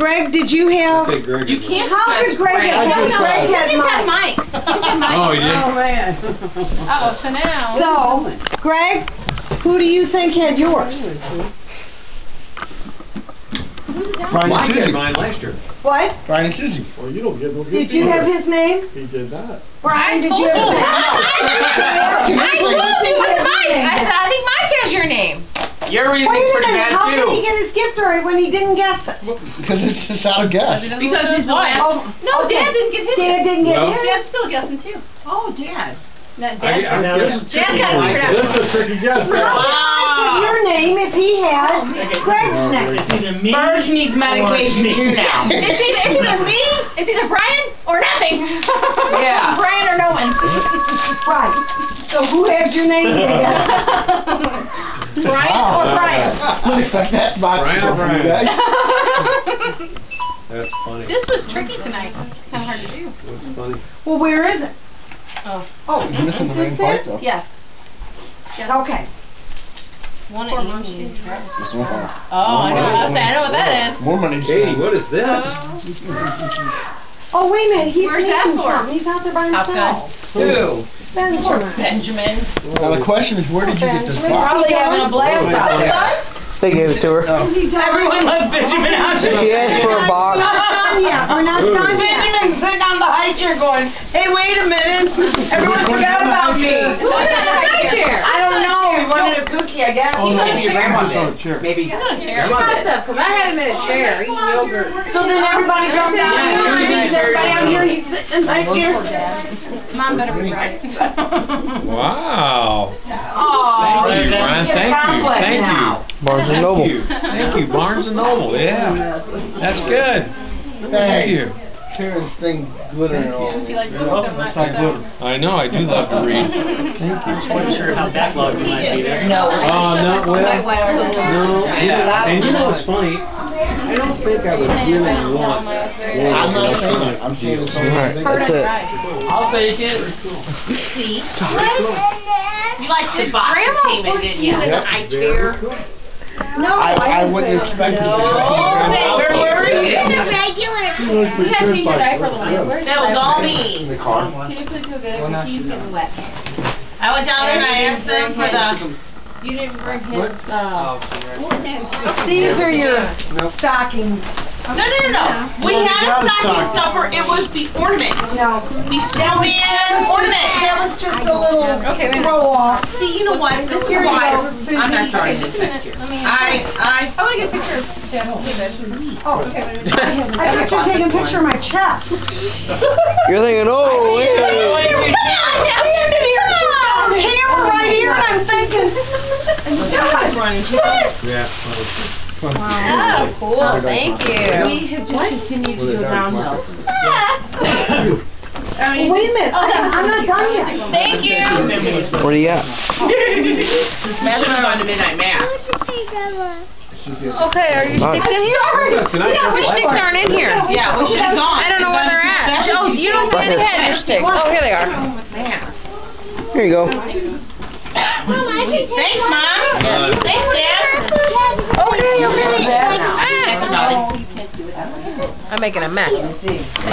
Greg, did you have, Greg You can't how could Greg Greg. have, I just Greg tried. has He's mine? Mike. He's oh, Mike. Oh, he did? man. Uh-oh, so now. So, Greg, who do you think had yours? Who's it down? Brian and Susie. mine last year. What? Brian and Susie. Well, you don't get no Did you have his name? He did not. Brian, did you have his you. name? I told you it was Mike. I said, I think Mike has your name. Your Wait a pretty minute, bad how did he too. get his gift already when he didn't guess it? Because it's just out of guess. Because his wife. Oh, No, okay. Dad didn't get his Dad yet. didn't get Well- his? Dad's still guessing too. Oh, Dad. No, I, Dad. I, this is tricky. got it figured out. This is a tricky guess. How could your name if he had Greg's name? It's either me. Burge needs medication too now. It's either, it's either me, it's either Brian, or nothing. Yeah. Brian or no one. Right, so who had your name, Dad? Brian or Brian. Wouldn't expect that box Brian or come from you Brian? That's funny. This was tricky tonight. It's kind of hard to do. That's funny. Well, where is it? Oh. Oh, You're missing the main part though. Yeah. Okay. One at each. Oh, Oh, I know, what that- I know what that is. More money. Katie, what is this? Oh, wait a minute, he's Where's that for? something. He's out there by himself. Who? Benjamin. Benjamin. Now the question is, where did you get this box? Probably having a blast out there. They gave it to her. Is he done? Everyone loves Benjamin out there. She asked for a We're box. not done yet, we're not done yet. Benjamin's sitting on the high chair going, hey, wait a minute. Everyone forgot about me. Who's in the high chair? I don't know. He wanted a cookie, I guess. Oh, no, Maybe your he's on grandma a did. chair. Maybe. He's on a chair. Grandma did. Because I had him in a chair eating yogurt. So then everybody comes down here, and sees everybody out here, he's sitting in my chair. Mom better be right. Wow. Oh, Thank you, Brian. Get a Thank you. complex Thank now. you. Barnes and Thank Noble. you. Thank you, Barnes and Noble. Yeah. That's good. Thank you. Karen's thing glittering all over. She likes Oh, books so that's much, so- glitter. I know, I do love to read. Just wasn't sure how backlogged you might be there. No. Oh, no, well, no, Yeah. and you know what's funny? I don't think I would really want. I'm not saying it, I'm saying it's something. Alright, that's it. I'll take it. See? You like this box Grandma payment, put didn't you you? in an high chair. No, I, I wouldn't expect it to just Oh, be. where were you? Regular. You gotta change your diaper a little bit. That was all diaper? In me. the car. Can you please go get it? Because he's getting wet. I went down there and I asked them for the, You didn't bring his, What? uh. these are your Nope. stockings. no, no, no, no. We Well, had got a a stocking stocking. stuffer, it was the ornament. No. The snowman ornament. That was just a little Okay, wait. throw off. See, you know what, this is Here you why, go, Susie. I'm not starting this next year. I, I, I wanna get a picture of Dad. David. Oh, Okay, wait a minute. I thought you were taking a picture of my chest. You're thinking, oh, We yeah. ended here, on camera right here, and I'm thinking, Yeah. Oh, cool, thank you. We have just continued to go downhill. I mean. wait a minute, I- I'm not done yet. Thank you. What do you got? We should have gone to midnight mass. Okay, are your sticks in here? Tonight, Your sticks aren't in here. Yeah, we should have gone. I don't know where they're at. Oh, you don't Right here. have your sticks. Oh, here they are. Here you go. Thanks, Mom. Thanks, Dad. Okay, okay. I'm making a mess.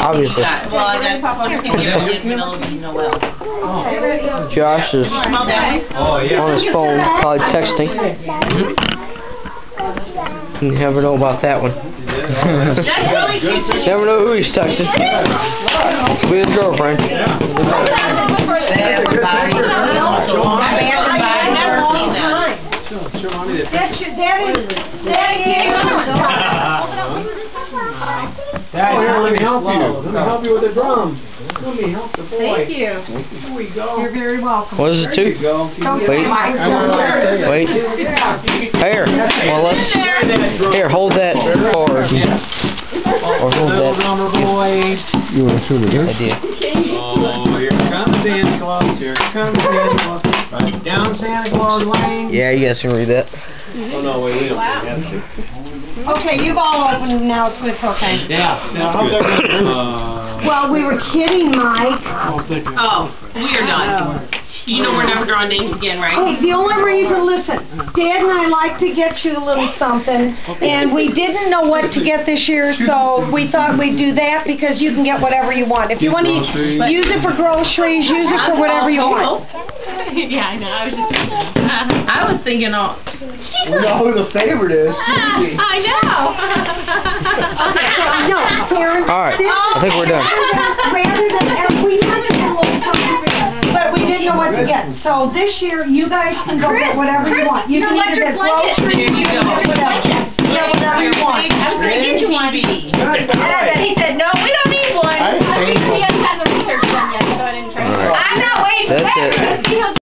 Obviously. Well, I got, you can give me a little bit, Noel. Josh is Smell that? Oh, on his phone, probably texting. You never know about that one. That's really cute. too. Never know who he's texting. With his girlfriend. I've never seen that. Your, that is, that Dad, Oh, here, let me living help you. Let me help you with the drum. Let me help the boy. Thank you. Here we go. You're very welcome. What is it, There you two? go. Wait. I will not say it. Wait. Here. Well, let's. Here, hold that card. Or hold that. boy. You want to tune it I did. Oh, here comes Santa Claus, here comes Santa Claus. Right down Santa Claus Lane. Yeah, you guys can read that. Oh, no, wait, we don't have to. Okay, you've all opened them now, so it's okay. Yeah, that's good. Uh, Well, we were kidding, Mike. Oh, thank you. Oh, we are done. You know we're never drawing names again, right? Hey, the only reason, listen, Dad and I like to get you a little something, and we didn't know what to get this year, so we thought we'd do that because you can get whatever you want. If you want to use it for groceries, use it for whatever you want. Yeah, I know, I was just. I was thinking, oh, We know who the favorite is. Susie. I know. Okay, so, no, Karen. All right, I think we're done. Rather than, and we had to do a little something, but we didn't know what to get. So this year, you guys can go get whatever you want. You can either get groceries, you can get whatever. Get whatever you want. I was gonna get you one. And I bet he said, no, we don't need one. I I think- think he hasn't had the research done yet, so I didn't try. I'm not waiting That's it.